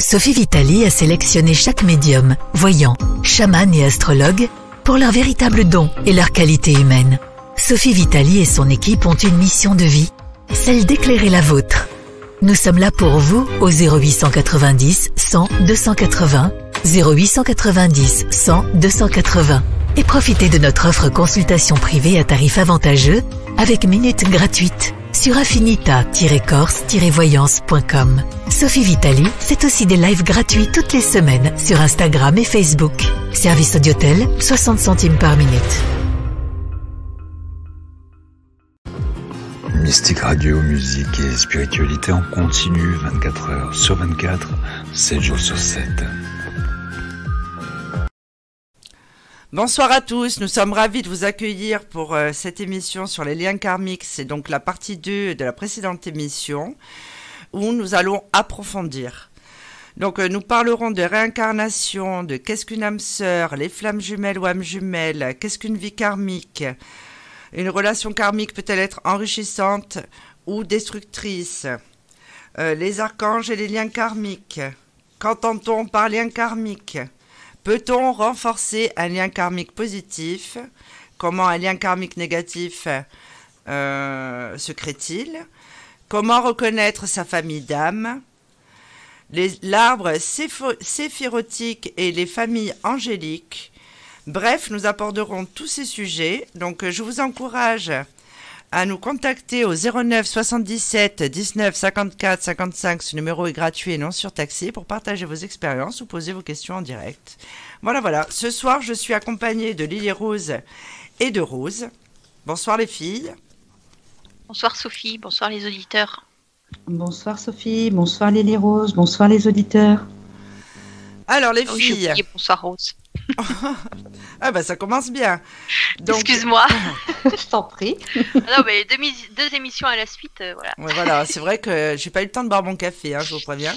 Sophie Vitali a sélectionné chaque médium, voyant, chaman et astrologue pour leur véritable don et leur qualité humaine. Sophie Vitali et son équipe ont une mission de vie, celle d'éclairer la vôtre. Nous sommes là pour vous au 0890 100 280, 0890 100 280 et profitez de notre offre consultation privée à tarif avantageux avec minutes gratuites sur affinita-corse-voyance.com. Sophie Vitali, c'est aussi des lives gratuits toutes les semaines sur Instagram et Facebook. Service Audiotel, 60 centimes par minute. Mystique Radio, musique et spiritualité en continu 24 heures sur 24, 7 jours sur 7. Bonsoir à tous, nous sommes ravis de vous accueillir pour euh, cette émission sur les liens karmiques. C'est donc la partie 2 de la précédente émission où nous allons approfondir. Donc euh, nous parlerons de réincarnation, de qu'est-ce qu'une âme sœur, les flammes jumelles ou âmes jumelles, qu'est-ce qu'une vie karmique. Une relation karmique peut-elle être enrichissante ou destructrice? Euh, Les archanges et les liens karmiques. Qu'entend-on par lien karmique? Peut-on renforcer un lien karmique positif? Comment un lien karmique négatif euh, se crée-t-il? Comment reconnaître sa famille d'âmes L'arbre séphirotique et les familles angéliques. Bref, nous aborderons tous ces sujets. Donc, je vous encourage à nous contacter au 09 77 19 54 55. Ce numéro est gratuit et non surtaxé pour partager vos expériences ou poser vos questions en direct. Voilà, voilà. Ce soir, je suis accompagnée de Lily Rose et de Rose. Bonsoir les filles. Bonsoir Sophie, bonsoir les auditeurs. Bonsoir Sophie, bonsoir Lily Rose, bonsoir les auditeurs. Alors les filles. bonsoir Rose. Ah bah ça commence bien. Excuse-moi. je t'en prie. Ah non mais deux, émissions à la suite, euh, voilà. voilà, c'est vrai que j'ai pas eu le temps de boire mon café, hein, je vous préviens.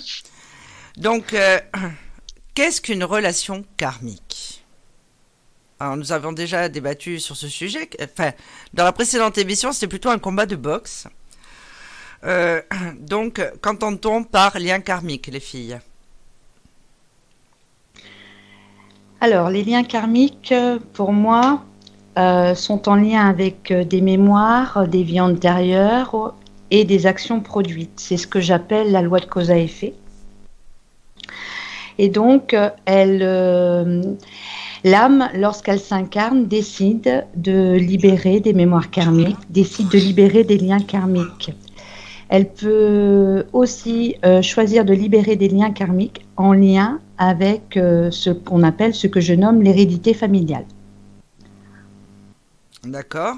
Donc, euh, qu'est-ce qu'une relation karmique? Alors nous avons déjà débattu sur ce sujet. Enfin, dans la précédente émission, c'était plutôt un combat de boxe. Euh, donc, qu'entend-on par lien karmique, les filles? Alors, les liens karmiques, pour moi, euh, sont en lien avec euh, des mémoires, des vies antérieures et des actions produites. C'est ce que j'appelle la loi de cause à effet. Et donc, euh, l'âme, lorsqu'elle s'incarne, décide de libérer des mémoires karmiques, décide de libérer des liens karmiques. Elle peut aussi choisir de libérer des liens karmiques en lien avec euh, ce qu'on appelle, ce que je nomme l'hérédité familiale. D'accord.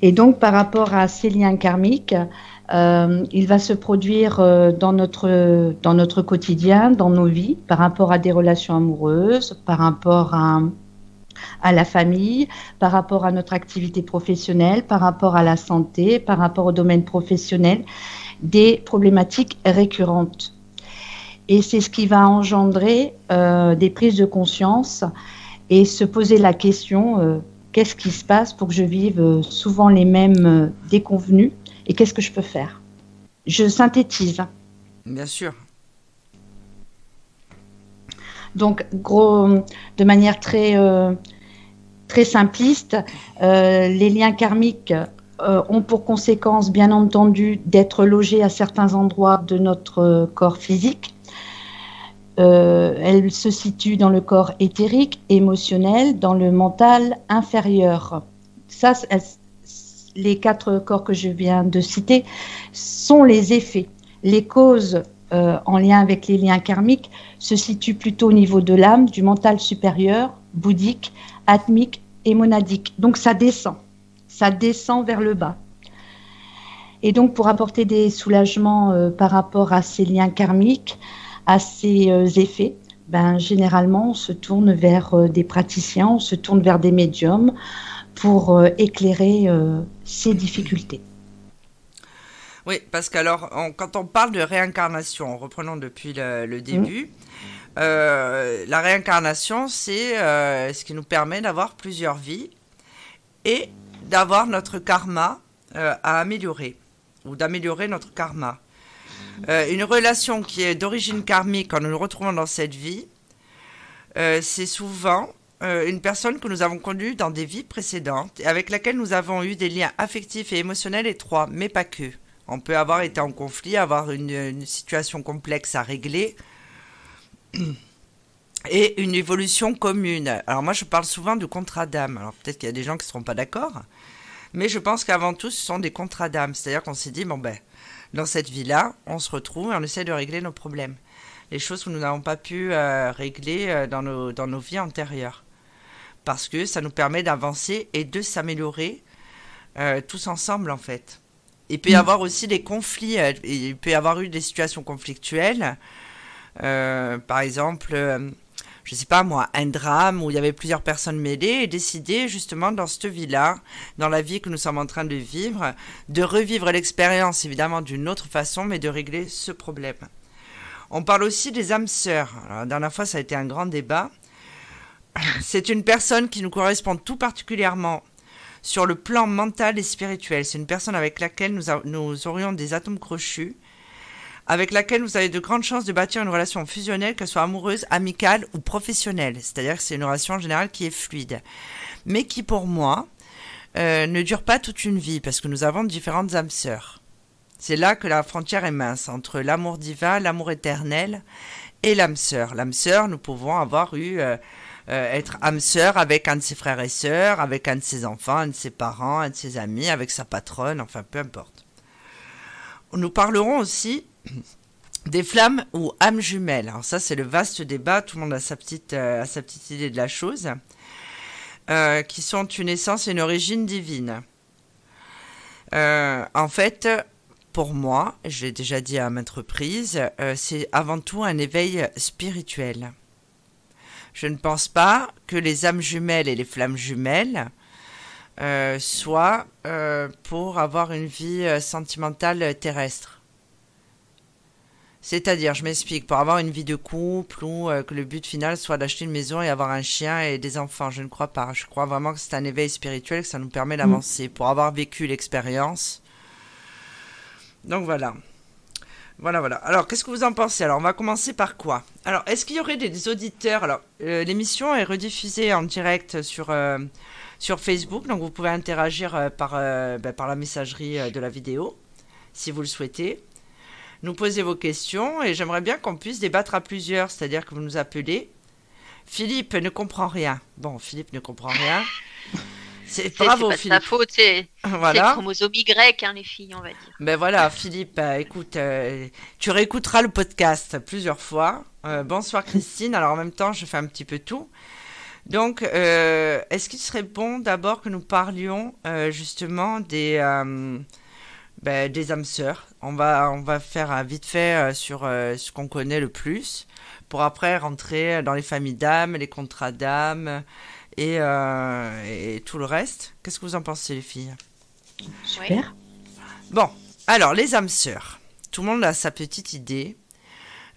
Et donc, par rapport à ces liens karmiques, euh, il va se produire euh, dans, notre, dans notre quotidien, dans nos vies, par rapport à des relations amoureuses, par rapport à, à la famille, par rapport à notre activité professionnelle, par rapport à la santé, par rapport au domaine professionnel des problématiques récurrentes. Et c'est ce qui va engendrer euh, des prises de conscience et se poser la question euh, qu'est-ce qui se passe pour que je vive euh, souvent les mêmes déconvenus et qu'est-ce que je peux faire? Je synthétise. Bien sûr. Donc, gros, de manière très, très simpliste, les liens karmiques euh, ont pour conséquence, bien entendu, d'être logés à certains endroits de notre euh, corps physique. Euh, elle se situe dans le corps éthérique, émotionnel, dans le mental inférieur. Ça, les quatre corps que je viens de citer sont les effets. Les causes en lien avec les liens karmiques se situent plutôt au niveau de l'âme, du mental supérieur, bouddhique, atmique et monadique. Donc ça descend ça descend vers le bas. Et donc, pour apporter des soulagements euh, par rapport à ces liens karmiques, à ces euh, effets, ben, généralement, on se tourne vers euh, des praticiens, on se tourne vers des médiums pour éclairer ces difficultés. Oui, parce qu'alors, quand on parle de réincarnation, reprenons depuis le, début, mmh. la réincarnation, c'est ce qui nous permet d'avoir plusieurs vies et d'avoir notre karma euh, à améliorer ou d'améliorer notre karma. Euh, une relation qui est d'origine karmique, quand nous nous retrouvons dans cette vie, euh, c'est souvent euh, une personne que nous avons connue dans des vies précédentes et avec laquelle nous avons eu des liens affectifs et émotionnels étroits, mais pas que. On peut avoir été en conflit, avoir une, situation complexe à régler et une évolution commune. Alors moi je parle souvent de contrat d'âme. Alors peut-être qu'il y a des gens qui ne seront pas d'accord, mais je pense qu'avant tout ce sont des contrats d'âme. C'est-à-dire qu'on s'est dit, bon ben, dans cette vie-là, on se retrouve et on essaie de régler nos problèmes. Les choses que nous n'avons pas pu euh, régler euh, dans, nos, dans nos vies antérieures. Parce que ça nous permet d'avancer et de s'améliorer euh, tous ensemble en fait. Il peut y avoir aussi des conflits, euh, il peut y avoir eu des situations conflictuelles. Euh, par exemple, euh, je sais pas moi, un drame où il y avait plusieurs personnes mêlées et décider justement dans cette vie-là, dans la vie que nous sommes en train de vivre, de revivre l'expérience évidemment d'une autre façon, mais de régler ce problème. On parle aussi des âmes sœurs. Alors, la dernière fois, ça a été un grand débat. C'est une personne qui nous correspond tout particulièrement sur le plan mental et spirituel. C'est une personne avec laquelle nous, nous aurions des atomes crochus, avec laquelle vous avez de grandes chances de bâtir une relation fusionnelle, qu'elle soit amoureuse, amicale ou professionnelle. C'est-à-dire que c'est une relation en général qui est fluide. Mais qui, pour moi, euh, ne dure pas toute une vie, parce que nous avons différentes âmes sœurs. C'est là que la frontière est mince entre l'amour divin, l'amour éternel et l'âme sœur. L'âme sœur, nous pouvons avoir eu euh, être âme sœur avec un de ses frères et sœurs, avec un de ses enfants, un de ses parents, un de ses amis, avec sa patronne, enfin peu importe. Nous parlerons aussi des flammes ou âmes jumelles. Alors ça c'est le vaste débat, tout le monde a sa petite, euh, idée de la chose, euh, qui sont une essence et une origine divine. Euh, en fait, pour moi, je l'ai déjà dit à maintes reprises, euh, c'est avant tout un éveil spirituel. Je ne pense pas que les âmes jumelles et les flammes jumelles euh, soient euh, pour avoir une vie euh, sentimentale terrestre. C'est-à-dire, je m'explique, pour avoir une vie de couple ou euh, que le but final soit d'acheter une maison et avoir un chien et des enfants, je ne crois pas. Je crois vraiment que c'est un éveil spirituel, que ça nous permet d'avancer, pour avoir vécu l'expérience. Donc voilà. Voilà, voilà. Alors, qu'est-ce que vous en pensez? Alors, on va commencer par quoi? Alors, est-ce qu'il y aurait des auditeurs? Alors, euh, l'émission est rediffusée en direct sur, euh, sur Facebook, donc vous pouvez interagir euh, par, ben, par la messagerie de la vidéo, si vous le souhaitez. Nous poser vos questions et j'aimerais bien qu'on puisse débattre à plusieurs, c'est-à-dire que vous nous appelez. Philippe ne comprend rien. Bon, Philippe ne comprend rien. C'est bravo, pas de Philippe. ta faute, c'est c'est le Voilà. chromosome Y, hein, les filles, on va dire. Ben voilà, Philippe, euh, écoute, euh, tu réécouteras le podcast plusieurs fois. Euh, bonsoir Christine. Alors en même temps, je fais un petit peu tout. Donc, est-ce qu'il serait bon d'abord que nous parlions justement des, ben, des âmes sœurs? On va, on va faire un vite fait sur ce qu'on connaît le plus pour après rentrer dans les familles d'âmes, les contrats d'âmes et, euh, et tout le reste. Qu'est-ce que vous en pensez les filles? Super. Bon, alors les âmes sœurs. Tout le monde a sa petite idée.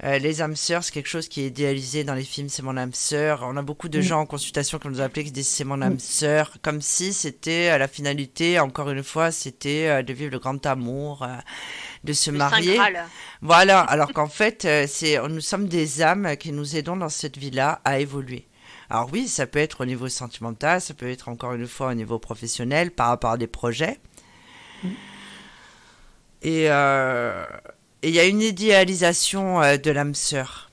Euh, les âmes sœurs, c'est quelque chose qui est idéalisé dans les films, c'est mon âme sœur. On a beaucoup de gens en consultation qui nous appellent qui disent c'est mon âme sœur, comme si c'était euh, la finalité, encore une fois, c'était euh, de vivre le grand amour, de se Le marier. Voilà, alors qu'en fait, c'est, nous sommes des âmes qui nous aidons dans cette vie-là à évoluer. Alors oui, ça peut être au niveau sentimental, ça peut être encore une fois au niveau professionnel par rapport à des projets. Et euh, et il y a une idéalisation euh, de l'âme sœur.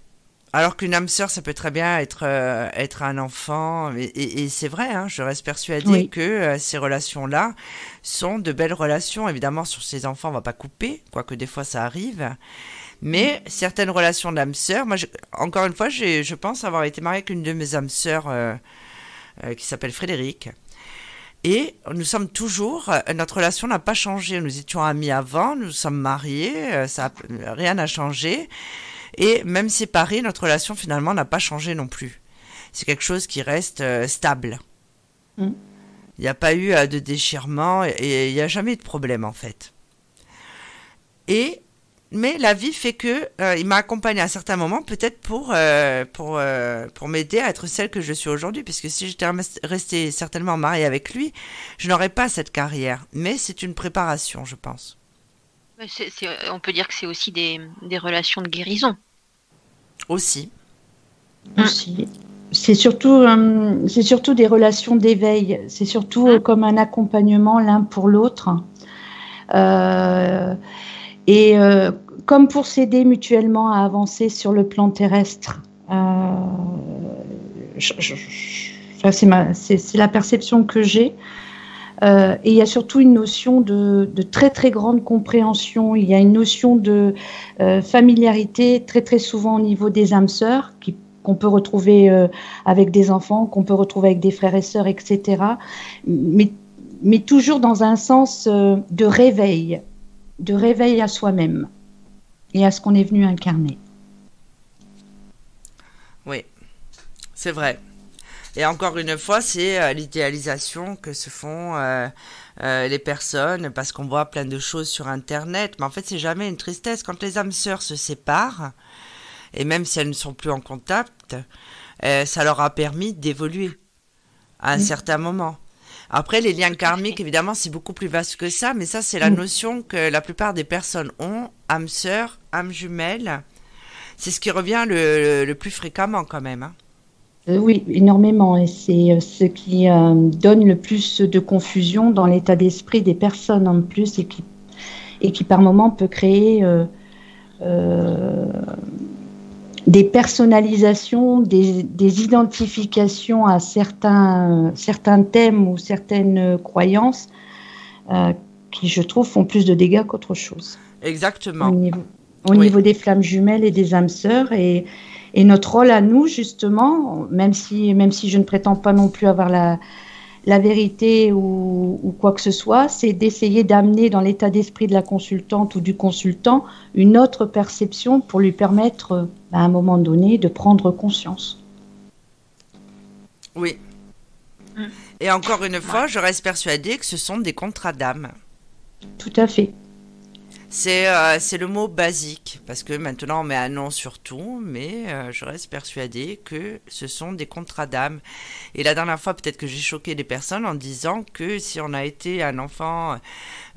Alors qu'une âme sœur, ça peut très bien être, euh, être un enfant. Et, et- et c'est vrai, hein, je reste persuadée Oui. que euh, ces relations-là sont de belles relations. Évidemment, sur ces enfants, on va pas couper, quoique des fois ça arrive. Mais certaines relations d'âme sœur, moi, je- encore une fois, je pense avoir été mariée avec une de mes âmes sœurs euh, euh, qui s'appelle Frédéric. Et nous sommes toujours, euh, notre relation n'a pas changé. Nous étions amis avant, nous sommes mariés, ça, rien n'a changé. Et même séparés, notre relation finalement n'a pas changé non plus. C'est quelque chose qui reste stable. Mm. Il n'y a pas eu de déchirement et- et il n'y a jamais eu de problème en fait. Et mais la vie fait que euh, il m'a accompagné à un certain moment, peut-être pour euh, pour euh, pour m'aider à être celle que je suis aujourd'hui, puisque si j'étais restée certainement mariée avec lui, je n'aurais pas cette carrière. Mais c'est une préparation, je pense. on peut dire que c'est aussi des, relations de guérison. Aussi. Aussi. C'est surtout, euh, c'est surtout des relations d'éveil. C'est surtout euh, comme un accompagnement l'un pour l'autre. Euh, et comme pour s'aider mutuellement à avancer sur le plan terrestre. c'est la perception que j'ai. Euh, et il y a surtout une notion de, très très grande compréhension. Il y a une notion de euh, familiarité très très souvent au niveau des âmes sœurs qu'on peut retrouver euh, avec des enfants, qu'on peut retrouver avec des frères et sœurs, etc. Mais toujours dans un sens de réveil, de réveil à soi-même et à ce qu'on est venu incarner. Oui, c'est vrai. Et encore une fois, c'est euh, l'idéalisation que se font euh, euh, les personnes parce qu'on voit plein de choses sur Internet. Mais en fait, c'est jamais une tristesse. Quand les âmes sœurs se séparent, et même si elles ne sont plus en contact, ça leur a permis d'évoluer à un certain moment. Après, les liens karmiques, évidemment, c'est beaucoup plus vaste que ça, mais ça, c'est la notion que la plupart des personnes ont, âme sœur, âme jumelle. C'est ce qui revient le, le plus fréquemment quand même. Hein. Euh, oui, énormément. Et c'est euh, ce qui euh, donne le plus de confusion dans l'état d'esprit des personnes en plus et qui, et qui par moment peut créer des personnalisations, des, des, identifications à certains, certains thèmes ou certaines croyances qui, je trouve, font plus de dégâts qu'autre chose. Exactement. Au niveau, des flammes jumelles et des âmes sœurs. Et, et notre rôle à nous, justement, même si, même si je ne prétends pas non plus avoir la, la vérité ou, quoi que ce soit, c'est d'essayer d'amener dans l'état d'esprit de la consultante ou du consultant une autre perception pour lui permettre, à un moment donné, de prendre conscience. Oui. Et encore une fois, je reste persuadée que ce sont des contrats d'âme. Tout à fait. Euh, c'est le mot basique, parce que maintenant on met un nom sur tout, mais euh, je reste persuadée que ce sont des contrats d'âme. Et la dernière fois, peut-être que j'ai choqué des personnes en disant que si on a été un enfant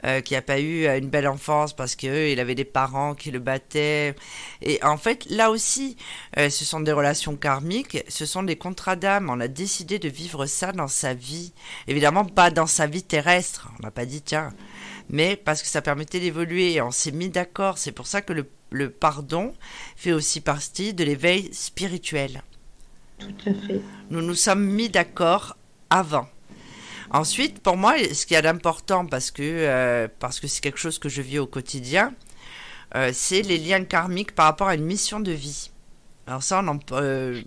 euh, qui n'a pas eu une belle enfance parce qu'il avait des parents qui le battaient, et en fait, là aussi, ce sont des relations karmiques, ce sont des contrats d'âme. On a décidé de vivre ça dans sa vie. Évidemment, pas dans sa vie terrestre. On n'a pas dit, tiens mais parce que ça permettait d'évoluer et on s'est mis d'accord. C'est pour ça que le, pardon fait aussi partie de l'éveil spirituel. Tout à fait. Nous nous sommes mis d'accord avant. Ensuite, pour moi, ce qu'il y a d'important, parce que euh, parce que c'est quelque chose que je vis au quotidien, euh, c'est les liens karmiques par rapport à une mission de vie. Alors ça, on euh,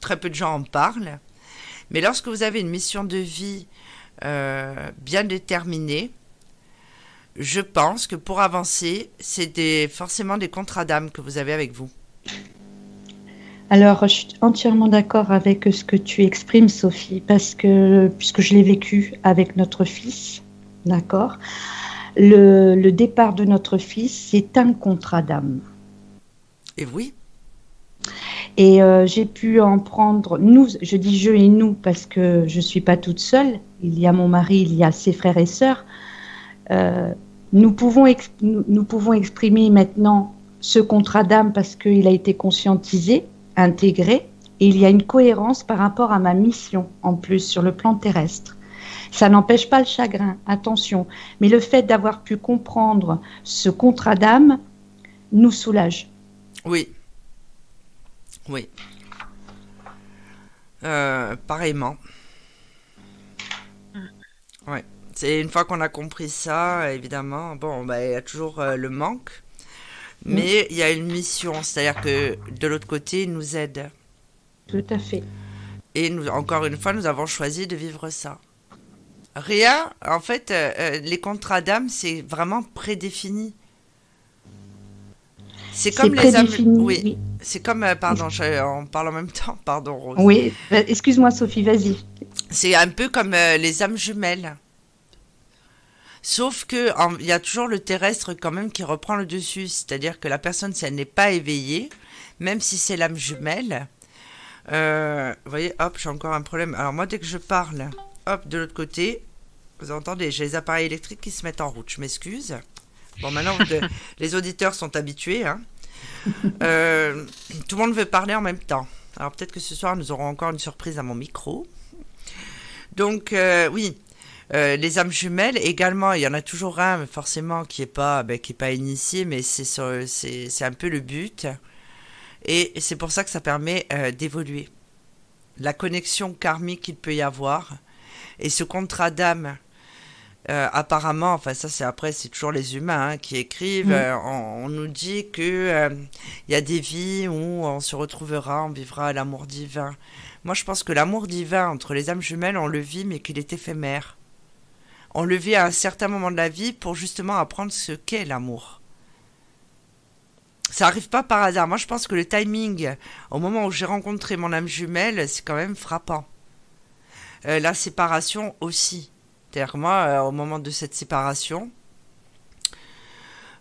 très peu de gens en parlent, mais lorsque vous avez une mission de vie bien déterminée, je pense que pour avancer, c'est forcément des contrats d'âme que vous avez avec vous. Alors, je suis entièrement d'accord avec ce que tu exprimes, Sophie, parce que, puisque je l'ai vécu avec notre fils, d'accord, le, départ de notre fils, c'est un contrat d'âme. Et oui. Et euh, j'ai pu en prendre, nous, je dis je et nous, parce que je ne suis pas toute seule, il y a mon mari, il y a ses frères et sœurs. Euh, nous pouvons, nous, pouvons exprimer maintenant ce contrat d'âme parce qu'il a été conscientisé, intégré, et il y a une cohérence par rapport à ma mission en plus sur le plan terrestre. Ça n'empêche pas le chagrin, attention, mais le fait d'avoir pu comprendre ce contrat d'âme nous soulage. Oui. Oui. Euh, pareillement. Ouais. C'est une fois qu'on a compris ça, évidemment, bon, bah, il y a toujours euh, le manque, mais il y a une mission, c'est-à-dire que de l'autre côté, il nous aide. Tout à fait. Et nous, encore une fois, nous avons choisi de vivre ça. Rien, en fait, euh, euh, les contrats d'âme, c'est vraiment prédéfini. C'est comme les âmes. Oui. C'est comme, pardon, on parle en même temps, pardon Rose. Oui, excuse-moi Sophie, vas-y. C'est un peu comme les âmes jumelles. Sauf que il y a toujours le terrestre quand même qui reprend le dessus, c'est-à-dire que la personne, si elle n'est pas éveillée, même si c'est l'âme jumelle, euh, vous voyez, hop, j'ai encore un problème. Alors moi, dès que je parle, hop, de l'autre côté, vous entendez, j'ai les appareils électriques qui se mettent en route. Je m'excuse. Bon, maintenant, les auditeurs sont habitués. Hein. Euh, tout le monde veut parler en même temps. Alors peut-être que ce soir, nous aurons encore une surprise à mon micro. Donc, euh, oui, euh, les âmes jumelles également, il y en a toujours un forcément qui n'est pas, ben, qui est pas initié, mais c'est un peu le but. Et c'est pour ça que ça permet d'évoluer. La connexion karmique qu'il peut y avoir et ce contrat d'âme euh, apparemment, enfin ça c'est après, c'est toujours les humains hein, qui écrivent. Mm. Euh, on, nous dit que euh, il y a des vies où on se retrouvera, on vivra l'amour divin. Moi je pense que l'amour divin entre les âmes jumelles, on le vit, mais qu'il est éphémère. On le vit à un certain moment de la vie pour justement apprendre ce qu'est l'amour. Ça arrive pas par hasard. Moi je pense que le timing, au moment où j'ai rencontré mon âme jumelle, c'est quand même frappant. la séparation aussi que moi, euh, au moment de cette séparation,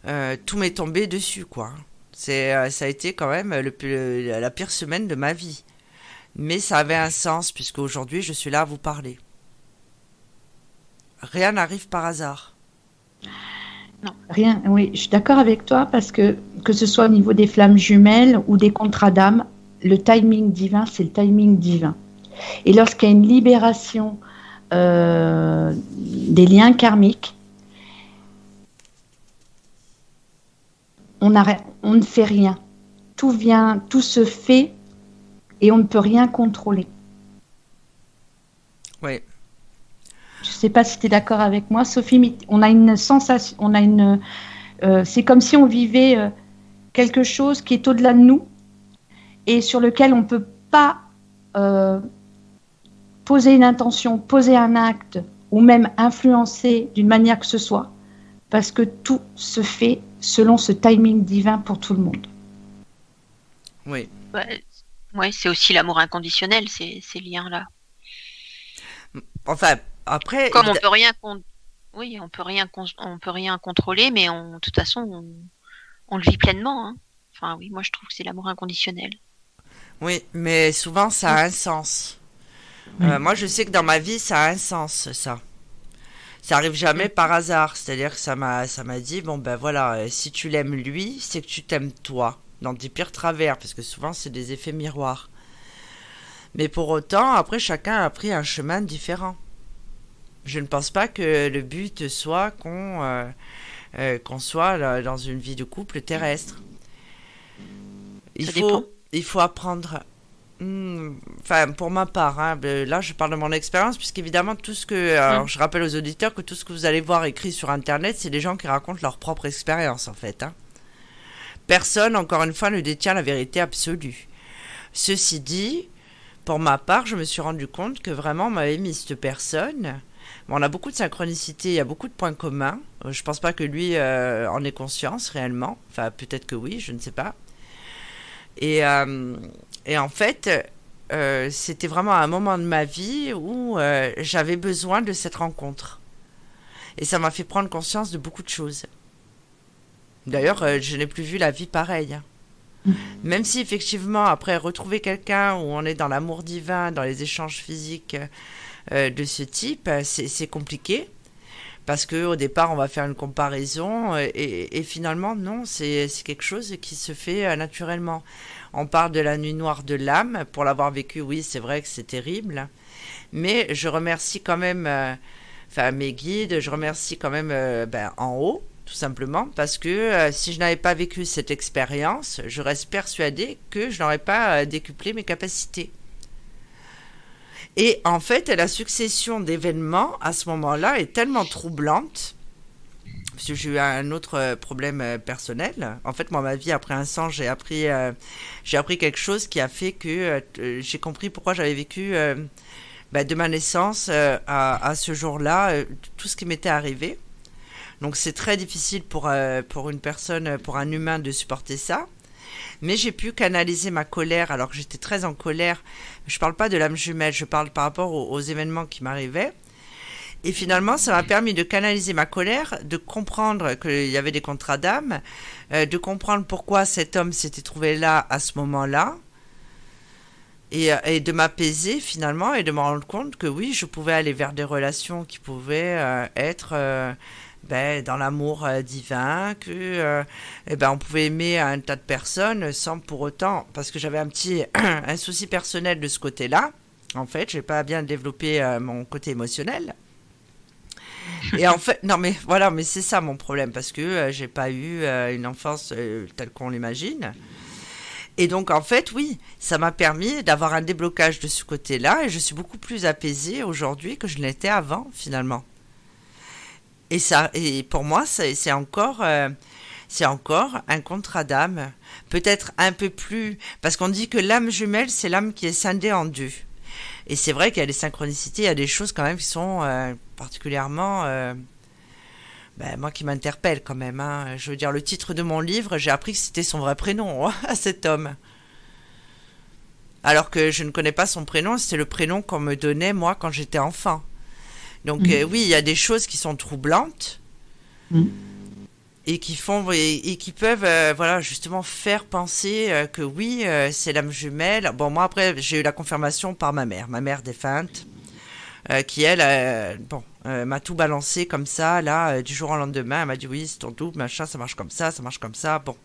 euh, tout m'est tombé dessus, quoi. C'est, euh, ça a été quand même la pire semaine de ma vie. Mais ça avait un sens, puisque aujourd'hui, je suis là à vous parler. Rien n'arrive par hasard. Non. Rien, oui, je suis d'accord avec toi, parce que que ce soit au niveau des flammes jumelles ou des contrats d'âme, le timing divin, c'est le timing divin. Et lorsqu'il y a une libération euh, des liens karmiques. On, on ne fait rien. Tout vient, tout se fait et on ne peut rien contrôler. Oui. Je ne sais pas si tu es d'accord avec moi, Sophie, on a une sensation, on a une. Euh, c'est comme si on vivait euh, quelque chose qui est au-delà de nous et sur lequel on ne peut pas poser une intention, poser un acte ou même influencer d'une manière que ce soit, parce que tout se fait selon ce timing divin pour tout le monde. Oui. Ouais, c'est aussi l'amour inconditionnel, ces, ces liens-là. Enfin, après. Comme on peut rien, oui, on peut rien, on peut rien contrôler, mais on, de toute façon, on, le vit pleinement. Hein. Enfin, oui, moi je trouve que c'est l'amour inconditionnel. Oui, mais souvent ça a un sens. Euh, moi, je sais que dans ma vie, ça a un sens, ça. Ça arrive jamais par hasard. C'est-à-dire que ça m'a, ça m'a dit, bon ben voilà, euh, si tu l'aimes lui, c'est que tu t'aimes toi. Dans des pires travers, parce que souvent, c'est des effets miroirs. Mais pour autant, après, chacun a pris un chemin différent. Je ne pense pas que le but soit qu'on euh, qu'on soit dans une vie de couple terrestre. Il faut, il faut apprendre Hmm, enfin, pour ma part, hein, ben, là je parle de mon expérience, puisqu'évidemment tout ce que, alors, je rappelle aux auditeurs que tout ce que vous allez voir écrit sur Internet, c'est des gens qui racontent leur propre expérience en fait. Hein. Personne, encore une fois, ne détient la vérité absolue. Ceci dit, pour ma part, je me suis rendu compte que vraiment on m'avait mis cette personne. On a beaucoup de synchronicité, il y a beaucoup de points communs. Euh, je pense pas que lui euh, en ait conscience réellement. Enfin, peut-être que oui, je ne sais pas. Et, euh, et en fait, euh, c'était vraiment un moment de ma vie où j'avais besoin de cette rencontre. Et ça m'a fait prendre conscience de beaucoup de choses. D'ailleurs, je n'ai plus vu la vie pareille. Mm. Même si effectivement, après retrouver quelqu'un où on est dans l'amour divin, dans les échanges physiques de ce type, c'est compliqué. Parce qu'au départ, on va faire une comparaison et, et finalement, non, c'est quelque chose qui se fait naturellement. On parle de la nuit noire de l'âme. Pour l'avoir vécu, oui, c'est vrai que c'est terrible. Mais je remercie quand même euh, mes guides, je remercie quand même euh, ben, en haut, tout simplement, parce que euh, si je n'avais pas vécu cette expérience, je reste persuadée que je n'aurais pas décuplé mes capacités. Et en fait, la succession d'événements à ce moment-là est tellement troublante parce que j'ai eu un autre euh, problème euh, personnel. En fait, moi, ma vie après un sang, j'ai appris, euh, appris quelque chose qui a fait que j'ai compris pourquoi j'avais vécu bah, de ma naissance à, ce jour-là tout ce qui m'était arrivé. Donc c'est très difficile pour, pour une personne, pour un humain de supporter ça. Mais j'ai pu canaliser ma colère alors que j'étais très en colère. Je parle pas de l'âme jumelle, je parle par rapport aux événements qui m'arrivaient. Et finalement, ça m'a permis de canaliser ma colère, de comprendre qu'il y avait des contrats d'âme, euh, de comprendre pourquoi cet homme s'était trouvé là à ce moment-là, et, euh, de m'apaiser finalement et de me rendre compte que oui, je pouvais aller vers des relations qui pouvaient euh, être ben, dans l'amour euh, divin, que euh, eh ben, on pouvait aimer un tas de personnes sans pour autant, parce que j'avais un petit un souci personnel de ce côté-là. En fait, j'ai pas bien développé euh, mon côté émotionnel. Et en fait, non mais voilà, mais c'est ça mon problème parce que j'ai pas eu une enfance telle qu'on l'imagine. Et donc en fait, oui, ça m'a permis d'avoir un déblocage de ce côté-là et je suis beaucoup plus apaisée aujourd'hui que je l'étais avant finalement. Et ça, et pour moi, c'est encore, euh, c'est encore un contrat d'âme, peut-être un peu plus, parce qu'on dit que l'âme jumelle, c'est l'âme qui est scindée en deux. Et c'est vrai qu'il y a des synchronicités, il y a des choses quand même qui sont euh, particulièrement, euh, ben, moi qui m'interpelle quand même. Hein. Je veux dire, le titre de mon livre, j'ai appris que c'était son vrai prénom à cet homme. Alors que je ne connais pas son prénom, c'était le prénom qu'on me donnait moi quand j'étais enfant. Donc mm. euh, oui, il y a des choses qui sont troublantes mm. et qui font et, qui peuvent euh, voilà justement faire penser euh, que oui, c'est l'âme jumelle. Bon moi après j'ai eu la confirmation par ma mère, ma mère défunte, qui elle bon m'a tout balancé comme ça là du jour au lendemain. Elle m'a dit oui c'est ton double machin, ça marche comme ça, ça marche comme ça. Bon.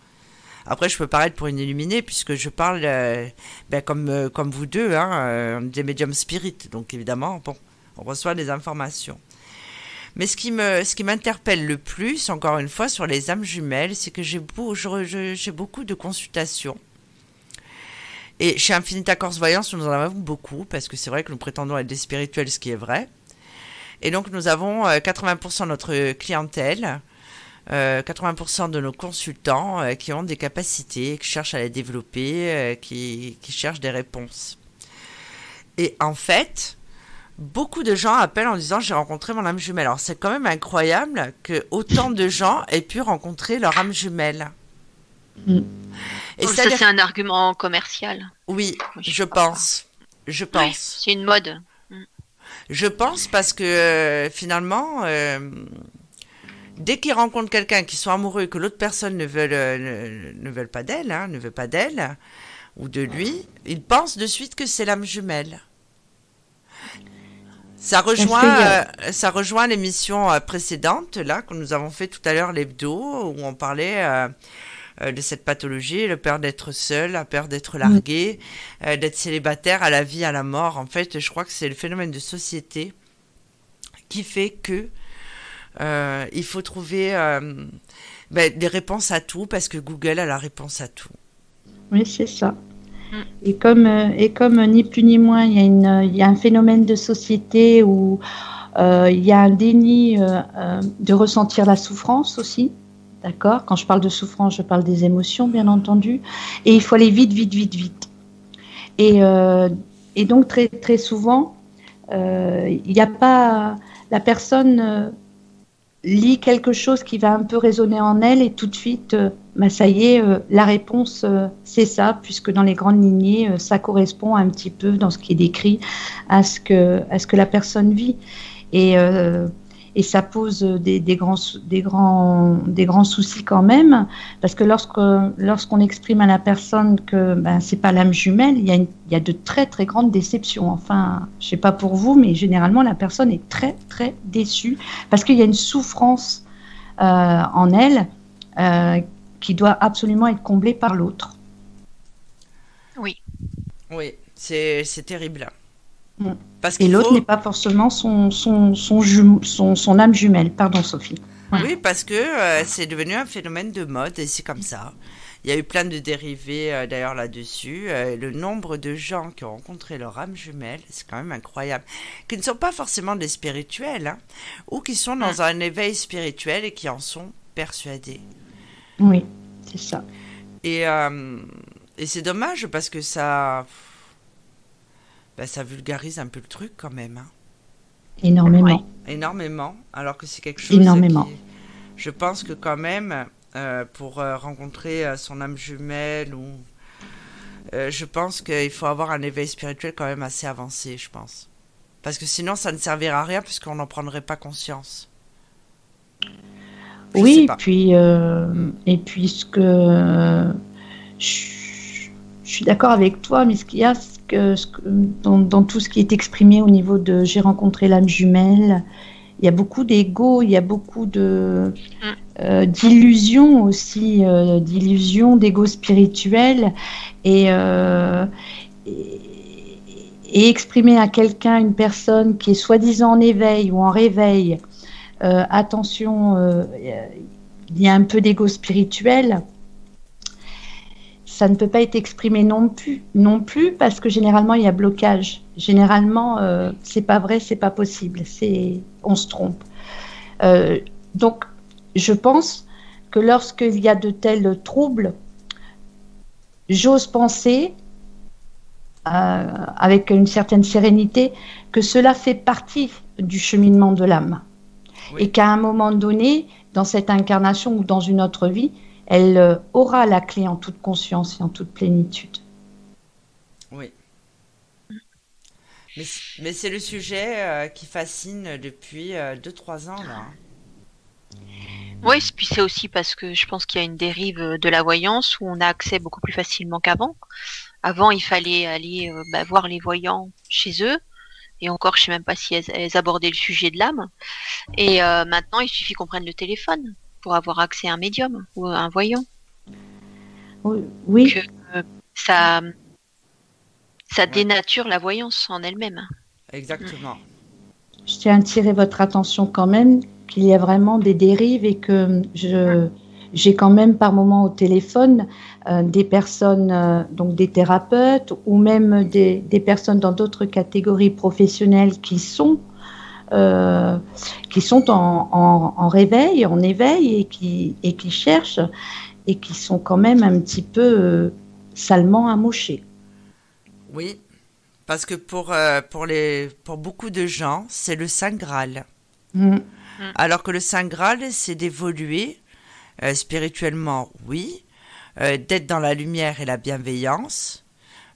Après, je peux paraître pour une illuminée puisque je parle ben, comme, comme vous deux, hein, des médiums spirites. Donc évidemment, bon, on reçoit des informations. Mais ce qui me, ce qui m'interpelle le plus, encore une fois, sur les âmes jumelles, c'est que j'ai, beaucoup de consultations. Et chez Infinita Corse Voyance, nous en avons beaucoup, parce que c'est vrai que nous prétendons être des spirituels, ce qui est vrai. Et donc, nous avons 80% euh, de notre clientèle, 80% euh, de nos consultants euh, qui ont des capacités, qui cherchent à les développer, qui cherchent des réponses. Et en fait, beaucoup de gens appellent en disant j'ai rencontré mon âme jumelle. Alors c'est quand même incroyable que autant de gens aient pu rencontrer leur âme jumelle. Mm. Et ça, c'est un argument commercial. Oui, je, pense. Je pense. c'est une mode. Mm. Je pense parce que euh, finalement, euh, dès qu'ils rencontrent quelqu'un qui soit amoureux et que l'autre personne ne veut, euh, ne, veut pas d'elle, hein, ne veut pas d'elle ou de lui, ils pensent de suite que c'est l'âme jumelle. Ça rejoint, euh, ça rejoint l'émission euh, précédente là que nous avons fait tout à l'heure l'hebdo où on parlait euh, de cette pathologie, le peur d'être seul, la peur d'être mm. largué, d'être célibataire à la vie, à la mort. En fait, je crois que c'est le phénomène de société qui fait que il faut trouver ben, des réponses à tout parce que Google a la réponse à tout. Oui, c'est ça. Mm. Et comme, euh, et comme ni plus ni moins, il y, a une, il y a un phénomène de société où euh, il y a un déni euh, de ressentir la souffrance aussi. D'accord? Quand je parle de souffrance, je parle des émotions, bien entendu. Et il faut aller vite, vite, vite, vite. Et, et donc, très, très souvent, il n'y a pas. La personne lit quelque chose qui va un peu résonner en elle et tout de suite, euh, bah, ça y est, euh, la réponse, euh, c'est ça, puisque dans les grandes lignées, ça correspond un petit peu dans ce qui est décrit à ce que, à ce que la personne vit. Et et ça pose des, grands, des, grands, des grands soucis quand même, parce que lorsque, lorsqu'on exprime à la personne que ben, c'est pas l'âme jumelle, il y, a il y a de très très grandes déceptions. Enfin, je sais pas pour vous, mais généralement la personne est très très déçue parce qu'il y a une souffrance euh, en elle euh, qui doit absolument être comblée par l'autre. Oui. Oui, c'est terrible. Et l'autre n'est pas forcément son, son, son, son, son, âme jumelle. Pardon, Sophie. Oui, parce que euh, c'est devenu un phénomène de mode et c'est comme ça. Il y a eu plein de dérivés euh, d'ailleurs là-dessus. Euh, le nombre de gens qui ont rencontré leur âme jumelle, c'est quand même incroyable. Qui ne sont pas forcément des spirituels, hein, ou qui sont dans mm. un éveil spirituel et qui en sont persuadés. Oui, c'est ça. Et, et c'est dommage parce que ça bah, ça vulgarise un peu le truc quand même. Hein. Énormément. Énormément, alors que c'est quelque chose Énormément. Qui, je pense que quand même, euh, pour euh, rencontrer euh, son âme jumelle, ou, je pense qu'il faut avoir un éveil spirituel quand même assez avancé, je pense. Parce que sinon, ça ne servira à rien puisqu'on n'en prendrait pas conscience. oui, puis, et puis ce que je, je suis d'accord avec toi, mais ce qu'il y a, dans, tout ce qui est exprimé au niveau de j'ai rencontré l'âme jumelle il y a beaucoup d'ego, il y a beaucoup de Mm. euh, d'illusions aussi, euh, d'illusions d'ego spirituel et, euh, et et exprimer à quelqu'un, une personne qui est soi-disant en éveil ou en réveil, attention, il y a un peu d'ego spirituel, ça ne peut pas être exprimé non plus, non plus parce que généralement il y a blocage. Généralement, euh, c'est pas vrai, c'est pas possible, c'est, on se trompe. Euh, donc, je pense que lorsqu'il y a de tels troubles, j'ose penser euh, avec une certaine sérénité que cela fait partie du cheminement de l'âme. Oui. Et qu'à un moment donné, dans cette incarnation ou dans une autre vie, elle euh, aura la clé en toute conscience et en toute plénitude. Oui. Mais, c'est le sujet euh, qui fascine depuis 2-3 ans là. Oui, puis c'est aussi parce que je pense qu'il y a une dérive de la voyance où on a accès beaucoup plus facilement qu'avant. Avant, il fallait aller euh, bah, voir les voyants chez eux. Et encore, je sais même pas si elles, elles abordaient le sujet de l'âme. Et euh, maintenant, il suffit qu'on prenne le téléphone pour avoir accès à un médium ou à un voyant. Oui, Que- Ça, ça dénature la voyance en elle-même. Exactement. je tiens à attirer votre attention quand même qu'il y a vraiment des dérives et que je, j'ai quand même par moment au téléphone euh, des personnes, euh, donc des thérapeutes ou même des, des personnes dans d'autres catégories professionnelles qui sont euh, qui sont en, en, en réveil, en éveil et qui, et qui cherchent et qui sont quand même un petit peu euh, salement amochés. Oui. Parce que pour, euh, pour, les, pour beaucoup de gens, c'est le Saint Graal. Mm. Alors que le Saint Graal, c'est d'évoluer euh, spirituellement, oui, euh, d'être dans la lumière et la bienveillance,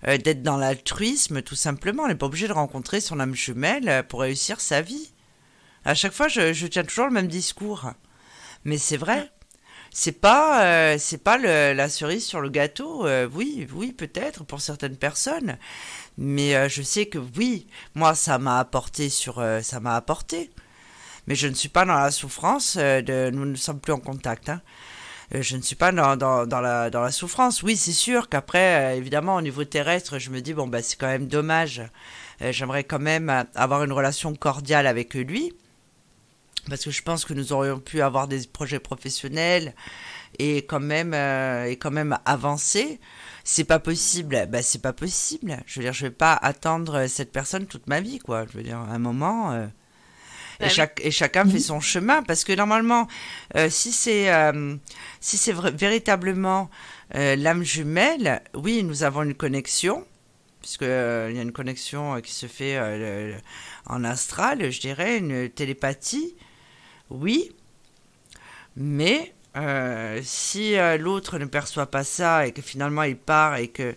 euh, d'être dans l'altruisme, tout simplement. On n'est pas obligé de rencontrer son âme jumelle euh, pour réussir sa vie. À chaque fois, je, je tiens toujours le même discours. Mais c'est vrai. C'est pas, euh, c'est pas le- la cerise sur le gâteau. euh, oui, oui, peut-être pour certaines personnes. Mais je sais que oui, moi, ça m'a apporté sur, ça m'a apporté mais je ne suis pas dans la souffrance de nous ne sommes plus en contact hein. Euh, je ne suis pas dans, dans, la, dans la souffrance. Oui c'est sûr qu'après euh, évidemment au niveau terrestre je me dis bon bah c'est quand même dommage. Euh, j'aimerais quand même avoir une relation cordiale avec lui. Parce que je pense que nous aurions pu avoir des projets professionnels et quand même et quand même avancer. C'est pas possible. Bah c'est pas possible. Je veux dire je vais pas attendre cette personne toute ma vie quoi. Je veux dire à un moment et, chaque, et chacun fait son chemin parce que normalement, euh, si c'est euh, si c'est véritablement euh, l'âme jumelle, oui, nous avons une connexion puisque il y a une connexion qui se fait le- en astral, je dirais, une télépathie, oui, mais si l'autre ne perçoit pas ça et que finalement il part et que